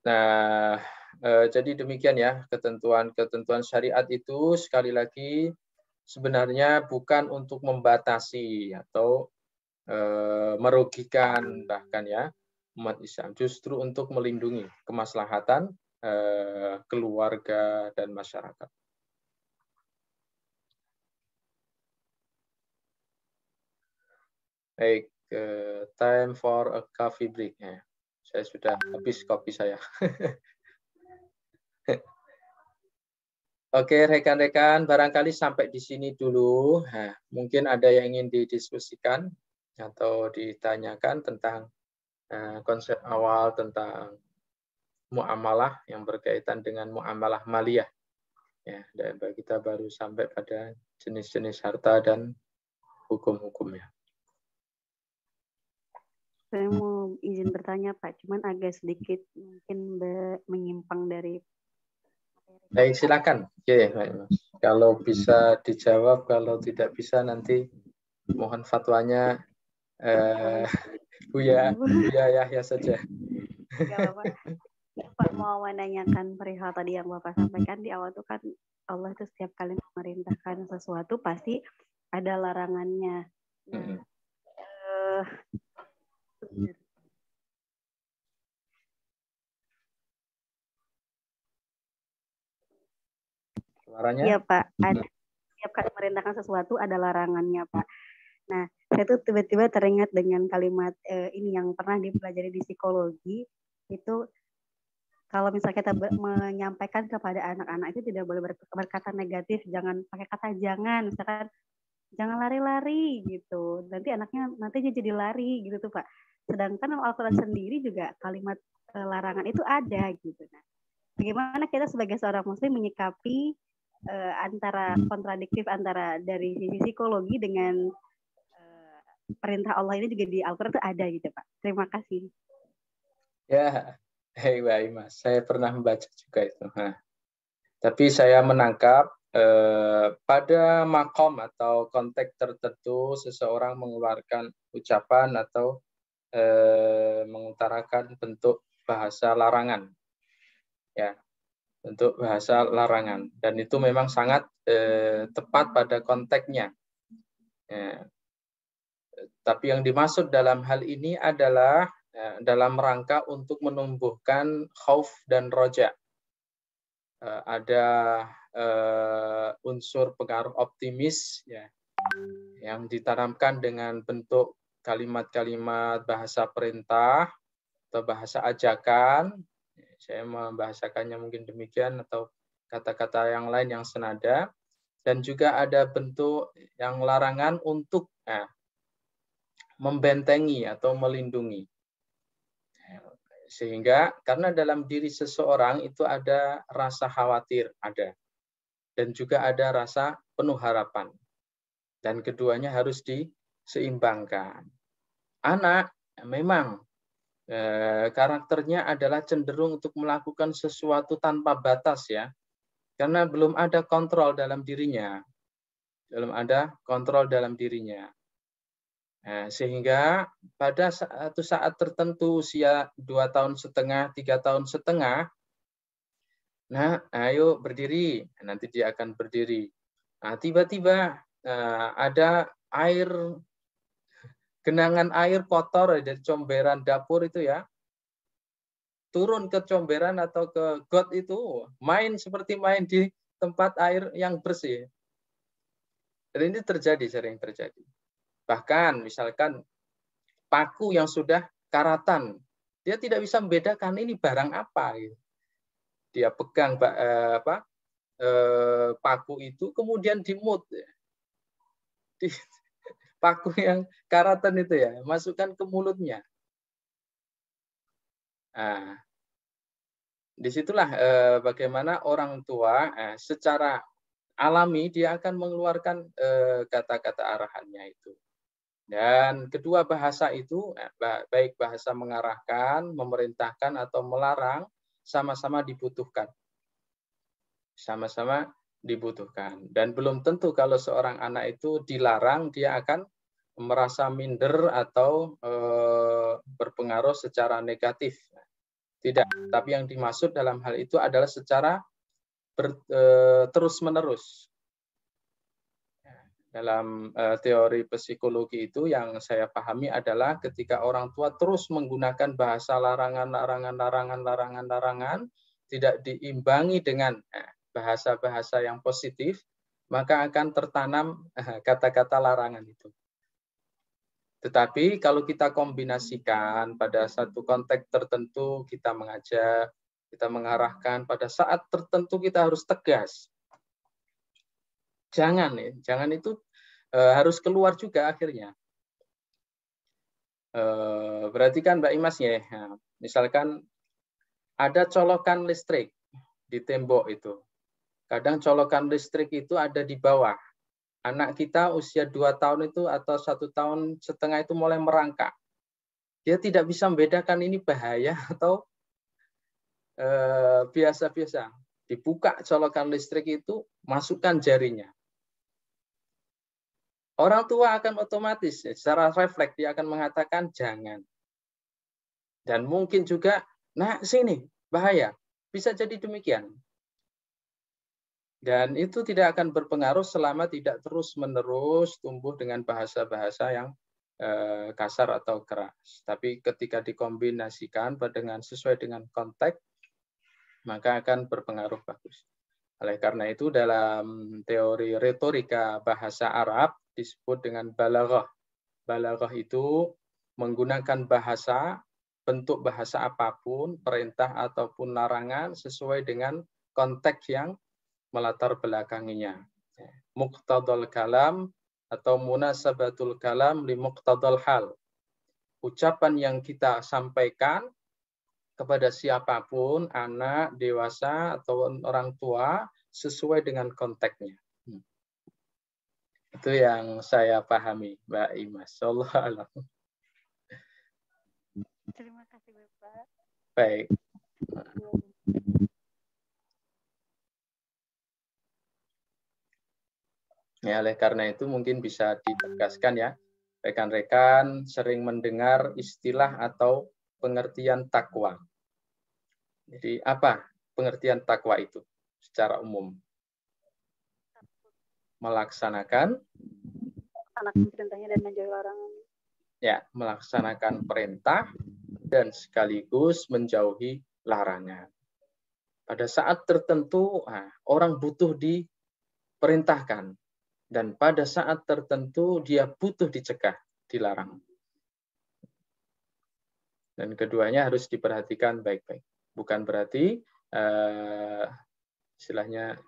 Nah, eh, jadi demikian ya ketentuan-ketentuan syariat itu sekali lagi sebenarnya bukan untuk membatasi atau eh, merugikan bahkan ya, umat Islam, justru untuk melindungi kemaslahatan eh, keluarga dan masyarakat. Baik, uh, time for a coffee break. Ya. Saya sudah habis kopi saya. Oke, rekan-rekan, barangkali sampai di sini dulu. Nah, mungkin ada yang ingin didiskusikan atau ditanyakan tentang Eh, konsep awal tentang muamalah yang berkaitan dengan muamalah maliyah. Ya, dan kita baru sampai pada jenis-jenis harta dan hukum-hukumnya. Saya mau izin bertanya Pak, cuman agak sedikit mungkin menyimpang dari Baik, silakan. Oke, baik, Kalau bisa dijawab, kalau tidak bisa nanti mohon fatwanya eh, Buya, Buya Yahya saja. Pak mau menanyakan perihal tadi yang Bapak sampaikan di awal itu kan Allah itu setiap kali memerintahkan sesuatu pasti ada larangannya. Nah, uh, Suaranya? Iya Pak, ada setiap kali memerintahkan sesuatu ada larangannya Pak. Nah, saya tuh tiba-tiba teringat dengan kalimat eh, ini yang pernah dipelajari di psikologi itu kalau misalnya kita menyampaikan kepada anak-anak itu tidak boleh berkata negatif, jangan pakai kata jangan, misalkan jangan lari-lari gitu. Nanti anaknya nanti dia jadi lari gitu tuh Pak. Sedangkan Al-Quran sendiri juga kalimat eh, larangan itu ada gitu. Nah, bagaimana kita sebagai seorang muslim menyikapi uh, antara kontradiktif antara dari sisi psikologi dengan perintah Allah ini juga di Al-Quran itu ada gitu Pak. Terima kasih. Ya, hei baik Mas. Saya pernah membaca juga itu. Nah, tapi saya menangkap eh, pada makom atau konteks tertentu seseorang mengeluarkan ucapan atau eh, mengutarakan bentuk bahasa larangan. Ya, bentuk bahasa larangan. Dan itu memang sangat eh, tepat pada konteksnya. Ya, tapi yang dimaksud dalam hal ini adalah ya, dalam rangka untuk menumbuhkan khauf dan roja. uh, ada uh, unsur pengaruh optimis ya yang ditanamkan dengan bentuk kalimat-kalimat bahasa perintah atau bahasa ajakan. Saya membahasakannya mungkin demikian atau kata-kata yang lain yang senada dan juga ada bentuk yang larangan untuk nah, membentengi atau melindungi. Sehingga karena dalam diri seseorang itu ada rasa khawatir, ada. Dan juga ada rasa penuh harapan. Dan keduanya harus diseimbangkan. Anak memang karakternya adalah cenderung untuk melakukan sesuatu tanpa batas ya. Karena belum ada kontrol dalam dirinya. Belum ada kontrol dalam dirinya. Nah, sehingga pada satu saat tertentu usia dua tahun setengah, tiga tahun setengah, nah ayo berdiri, nanti dia akan berdiri. Nah, tiba-tiba nah, ada air, genangan air kotor dari comberan dapur itu ya, turun ke comberan atau ke got itu, main seperti main di tempat air yang bersih. Dan ini terjadi, sering terjadi. Bahkan misalkan paku yang sudah karatan, dia tidak bisa membedakan ini barang apa. Gitu. Dia pegang eh, apa eh, paku itu, kemudian dimut. Di, paku yang karatan itu ya, masukkan ke mulutnya. Nah, di situlah eh, bagaimana orang tua eh, secara alami dia akan mengeluarkan eh, kata-kata arahannya itu. Dan kedua bahasa itu, eh, baik bahasa mengarahkan, memerintahkan, atau melarang, sama-sama dibutuhkan. Sama-sama dibutuhkan. Dan belum tentu kalau seorang anak itu dilarang, dia akan merasa minder atau e, berpengaruh secara negatif. Tidak, tapi yang dimaksud dalam hal itu adalah secara e, terus-menerus dalam uh, teori psikologi itu yang saya pahami adalah ketika orang tua terus menggunakan bahasa larangan, larangan, larangan, larangan, larangan, tidak diimbangi dengan eh, bahasa-bahasa yang positif, maka akan tertanam eh, kata-kata larangan itu. Tetapi kalau kita kombinasikan pada satu konteks tertentu, kita mengajak, kita mengarahkan, pada saat tertentu kita harus tegas jangan ya, jangan itu e, harus keluar juga akhirnya. E, berarti kan Mbak Imas ya, misalkan ada colokan listrik di tembok itu. Kadang colokan listrik itu ada di bawah. Anak kita usia dua tahun itu atau satu tahun setengah itu mulai merangkak. Dia tidak bisa membedakan ini bahaya atau biasa-biasa. Dibuka colokan listrik itu, masukkan jarinya. Orang tua akan otomatis ya, secara refleks dia akan mengatakan jangan. Dan mungkin juga, nah sini bahaya. Bisa jadi demikian. Dan itu tidak akan berpengaruh selama tidak terus-menerus tumbuh dengan bahasa-bahasa yang eh, kasar atau keras. Tapi ketika dikombinasikan dengan sesuai dengan konteks, maka akan berpengaruh bagus. Oleh karena itu dalam teori retorika bahasa Arab disebut dengan balaghah. Balaghah itu menggunakan bahasa, bentuk bahasa apa pun, perintah ataupun larangan sesuai dengan konteks yang melatar belakanginya. Muqtadal kalam atau munasabatul kalam li muqtadal hal. Ucapan yang kita sampaikan kepada siapa pun, anak, dewasa, atau orang tua, sesuai dengan konteksnya. Hmm. Itu yang saya pahami, Mbak Imas. Allah Terima kasih, Bapak. Baik. Ya, oleh karena itu mungkin bisa ditegaskan ya, rekan-rekan sering mendengar istilah atau pengertian takwa. Jadi apa pengertian takwa itu secara umum? Melaksanakan perintahnya dan menjauhi larangan. Ya, melaksanakan perintah dan sekaligus menjauhi larangan. Pada saat tertentu nah, orang butuh diperintahkan dan pada saat tertentu dia butuh dicegah, dilarang. Dan keduanya harus diperhatikan baik-baik. Bukan berarti uh, istilahnya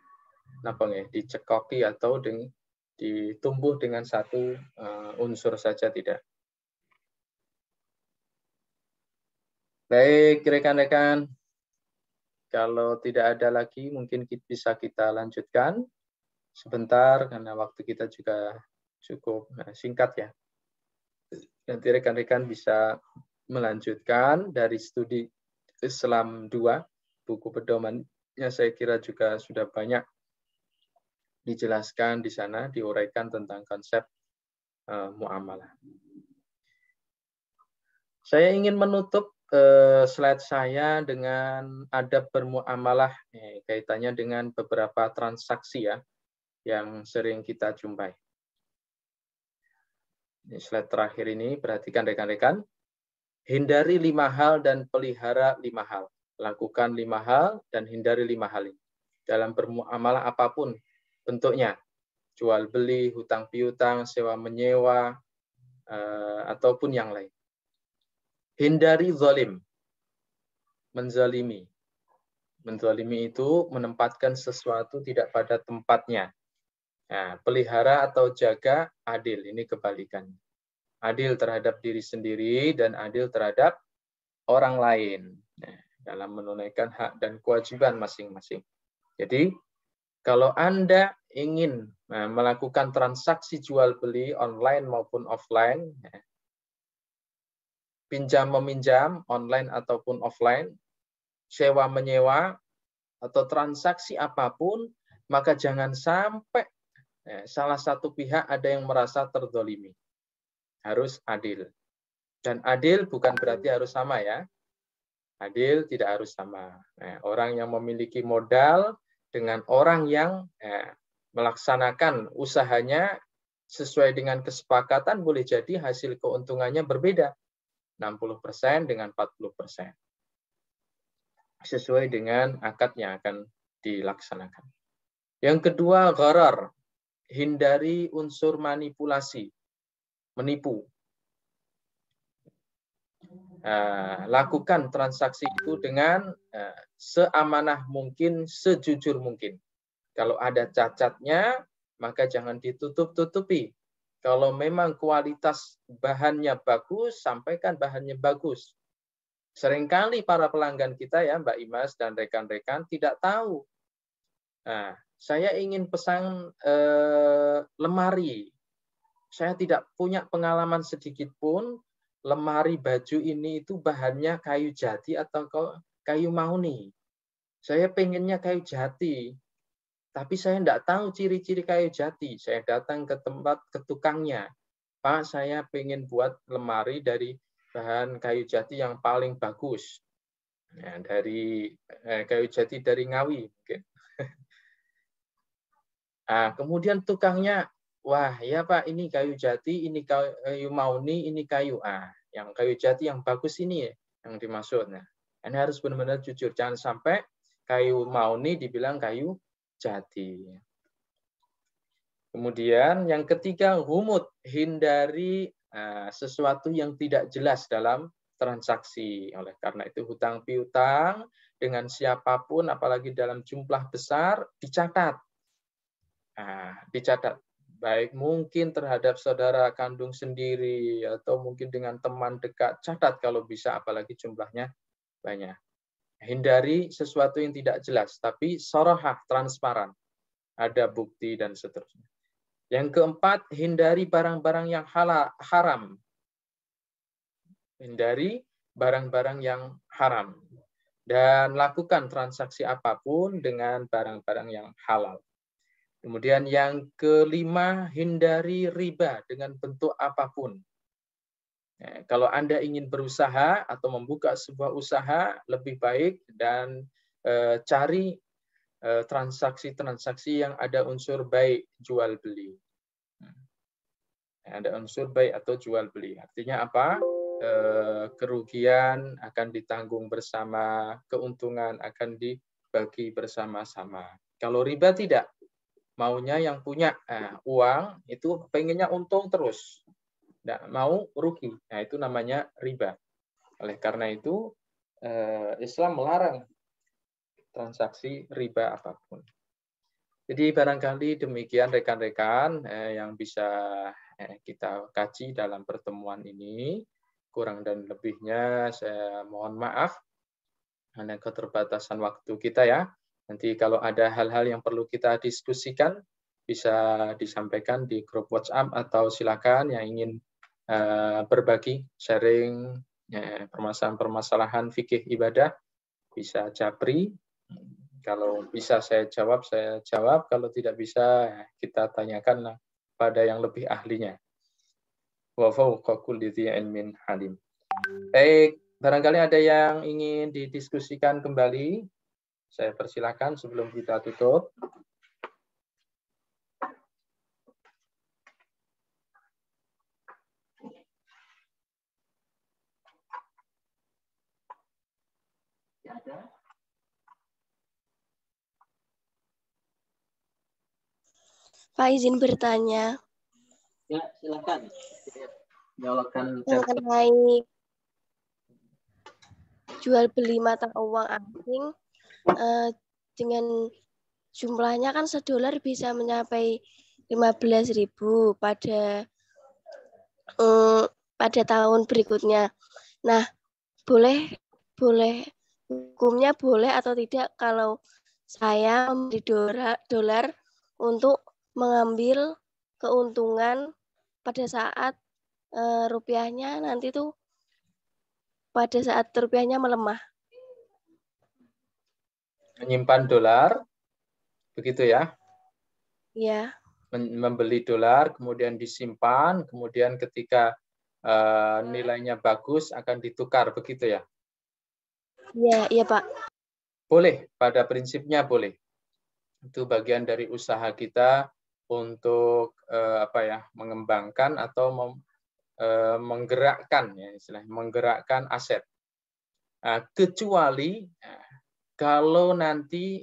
apa ya dicekoki atau deng, ditumbuh dengan satu uh, unsur saja tidak. Baik, rekan-rekan. Kalau tidak ada lagi, mungkin bisa kita lanjutkan sebentar, karena waktu kita juga cukup eh, singkat ya. Nanti rekan-rekan bisa melanjutkan dari studi Islam 2, buku pedomannya saya kira juga sudah banyak dijelaskan di sana, diuraikan tentang konsep uh, muamalah. Saya ingin menutup uh, slide saya dengan adab bermuamalah eh, kaitannya dengan beberapa transaksi ya yang sering kita jumpai. Ini slide terakhir ini, perhatikan rekan-rekan. Hindari lima hal dan pelihara lima hal. Lakukan lima hal dan hindari lima hal ini. Dalam bermuamalah apa pun bentuknya. Jual beli, hutang piutang, sewa menyewa, uh, ataupun yang lain. Hindari zalim. Menzalimi. Menzalimi itu menempatkan sesuatu tidak pada tempatnya. Nah, pelihara atau jaga adil. Ini kebalikan. Adil terhadap diri sendiri dan adil terhadap orang lain. Nah, dalam menunaikan hak dan kewajiban masing-masing. Jadi, kalau Anda ingin nah, melakukan transaksi jual beli online maupun offline, nah, pinjam meminjam online ataupun offline, sewa menyewa atau transaksi apa pun, maka jangan sampai ya, salah satu pihak ada yang merasa terdolimi. Harus adil. Dan adil bukan berarti harus sama ya. Adil tidak harus sama. Nah, orang yang memiliki modal dengan orang yang ya, melaksanakan usahanya sesuai dengan kesepakatan boleh jadi hasil keuntungannya berbeda. 60% dengan 40%. Sesuai dengan akad yang akan dilaksanakan. Yang kedua, gharar. Hindari unsur manipulasi, menipu. Uh, lakukan transaksi itu dengan uh, seamanah mungkin, sejujur mungkin. Kalau ada cacatnya, maka jangan ditutup-tutupi. Kalau memang kualitas bahannya bagus, sampaikan bahannya bagus. Seringkali para pelanggan kita ya, Mbak Imas dan rekan-rekan tidak tahu. Nah, saya ingin pesan eh, lemari. Saya tidak punya pengalaman sedikit pun lemari baju ini itu bahannya kayu jati atau kayu mauni. Saya pengennya kayu jati. Tapi saya tidak tahu ciri-ciri kayu jati. Saya datang ke tempat ke tukangnya. Pak, saya pengen buat lemari dari bahan kayu jati yang paling bagus. Ya, dari eh, kayu jati dari Ngawi mungkin. nah, kemudian tukangnya, wah ya Pak, ini kayu jati, ini kayu mauni, ini kayu ah, yang kayu jati yang bagus ini ya, yang dimaksud. Nah, ini harus benar-benar jujur, jangan sampai kayu mauni dibilang kayu jati. Kemudian yang ketiga, humut, hindari uh, sesuatu yang tidak jelas dalam transaksi. Oleh karena itu hutang piutang dengan siapa pun, apalagi dalam jumlah besar, dicatat. Nah, dicatat. Baik mungkin terhadap saudara kandung sendiri, atau mungkin dengan teman dekat, catat kalau bisa, apalagi jumlahnya banyak. Hindari sesuatu yang tidak jelas, tapi sorohah, transparan. Ada bukti dan seterusnya. Yang keempat, hindari barang-barang yang halal, haram. Hindari barang-barang yang haram. Dan lakukan transaksi apa pun dengan barang-barang yang halal. Kemudian yang kelima, hindari riba dengan bentuk apa pun. Ya, kalau Anda ingin berusaha atau membuka sebuah usaha, lebih baik dan e, cari eh, transaksi-transaksi yang ada unsur baik jual beli. Ada unsur baik atau jual beli. Artinya apa? E, kerugian akan ditanggung bersama, keuntungan akan di bagi bersama-sama. Kalau riba tidak, maunya yang punya nah, uang itu pengennya untung terus, tidak mau rugi. Nah itu namanya riba. Oleh karena itu eh, Islam melarang transaksi riba apa pun. Jadi barangkali demikian rekan-rekan eh, yang bisa eh, kita kaji dalam pertemuan ini. Kurang dan lebihnya saya mohon maaf hanya keterbatasan waktu kita ya. Nanti kalau ada hal-hal yang perlu kita diskusikan bisa disampaikan di grup WhatsApp atau silakan yang ingin uh, berbagi sharing ya, permasalahan-permasalahan fikih ibadah bisa japri. Kalau bisa saya jawab, saya jawab. Kalau tidak bisa, kita tanyakan pada yang lebih ahlinya. Wa halim. Baik, barangkali ada yang ingin didiskusikan kembali. Saya persilakan sebelum kita tutup. Pak izin bertanya. Ya, silakan. Mengenai jual beli mata uang asing uh, dengan jumlahnya kan sedolar bisa mencapai 15.000 pada um, pada tahun berikutnya. Nah, boleh boleh hukumnya boleh atau tidak kalau saya membeli dolar, dolar untuk mengambil keuntungan pada saat uh, rupiahnya nanti tuh pada saat rupiahnya melemah. Menyimpan dolar, begitu ya? Iya. Membeli dolar, kemudian disimpan, kemudian ketika uh, nilainya bagus akan ditukar, begitu ya? Iya, iya Pak. Boleh, pada prinsipnya boleh. Itu bagian dari usaha kita untuk uh, apa ya mengembangkan atau mem, uh, menggerakkan ya istilahnya menggerakkan aset uh, kecuali uh, kalau nanti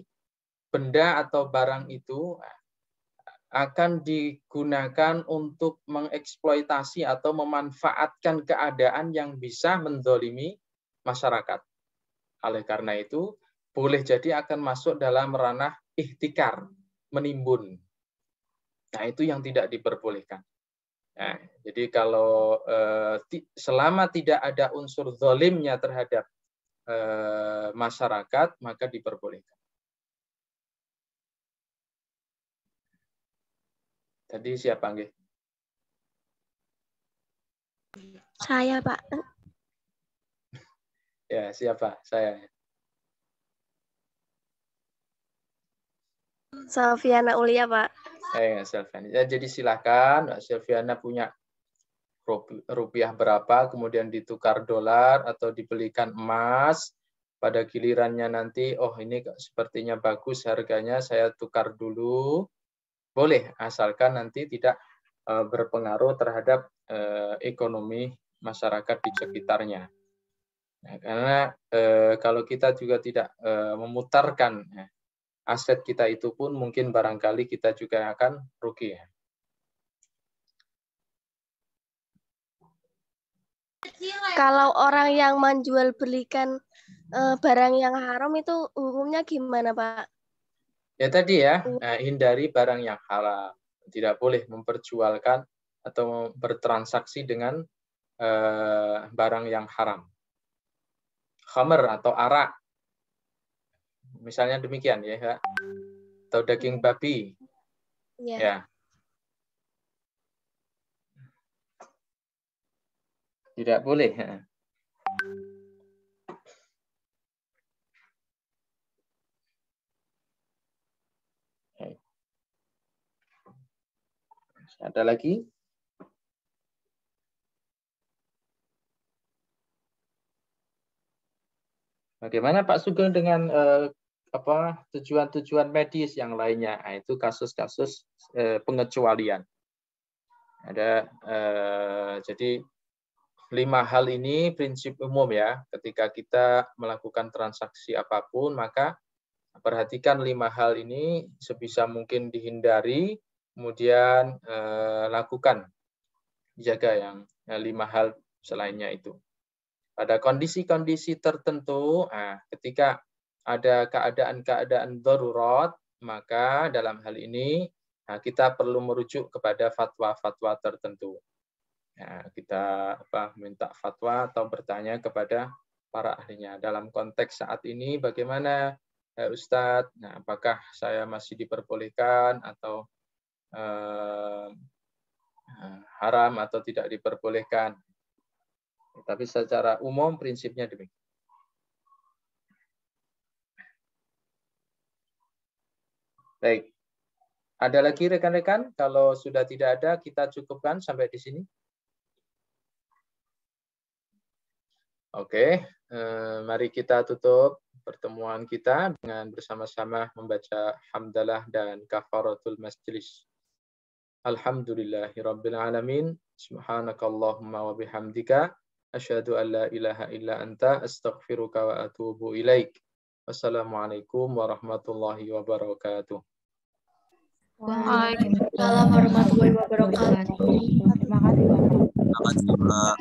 benda atau barang itu akan digunakan untuk mengeksploitasi atau memanfaatkan keadaan yang bisa mendolimi masyarakat. Oleh karena itu, boleh jadi akan masuk dalam ranah ikhtikar, menimbun. Nah, itu yang tidak diperbolehkan. Nah, jadi kalau eh, selama tidak ada unsur zolimnya terhadap eh, masyarakat, maka diperbolehkan. Tadi siapa, Nggih? Saya, Pak. Ya, siapa? Saya. Sofiana Ulia, Pak. Eh, Selviana. Ya, jadi silakan Mbak Selviana punya rupiah berapa, kemudian ditukar dolar atau dibelikan emas. Pada gilirannya nanti, oh ini sepertinya bagus harganya, saya tukar dulu. Boleh, asalkan nanti tidak eh, berpengaruh terhadap eh, ekonomi masyarakat di sekitarnya. Nah, karena eh, kalau kita juga tidak memutarkan aset kita itu pun mungkin barangkali kita juga akan rugi ya. Kalau orang yang menjual belikan uh, barang yang haram itu hukumnya gimana, Pak? Ya tadi ya, uh, hindari barang yang halal. Tidak boleh memperjualkan atau bertransaksi dengan uh, barang yang haram. Khamer atau arak Misalnya demikian ya, Kak. Atau daging babi. Ya. ya. Tidak boleh. Ada lagi? Bagaimana Pak Sugeng dengan uh, apa tujuan-tujuan medis yang lainnya? Nah, itu kasus-kasus uh, pengecualian. Ada uh, jadi lima hal ini prinsip umum ya. Ketika kita melakukan transaksi apa pun, maka Perhatikan lima hal ini sebisa mungkin dihindari, kemudian eh, lakukan jaga yang eh, lima hal selainnya itu. Pada kondisi-kondisi tertentu, nah, ketika ada keadaan-keadaan darurat, maka dalam hal ini nah, kita perlu merujuk kepada fatwa-fatwa tertentu. Ya, kita apa, minta fatwa atau bertanya kepada para ahlinya. Dalam konteks saat ini, bagaimana eh, Ustadz, nah, apakah saya masih diperbolehkan atau eh, eh, haram atau tidak diperbolehkan? Tapi secara umum prinsipnya demikian. Baik. Ada lagi rekan-rekan? Kalau sudah tidak ada, kita cukupkan sampai di sini. Oke, eh, mari kita tutup pertemuan kita dengan bersama-sama membaca hamdalah dan kafaratul majlis. Alhamdulillahirabbil alamin. Subhanakallahumma wa bihamdika asyhadu an la ilaha illa anta astaghfiruka wa atubu ilaik. Wassalamualaikum warahmatullahi wabarakatuh. Waalaikumsalam warahmatullahi wabarakatuh. Terima kasih, Bapak. Terima kasih, Pak.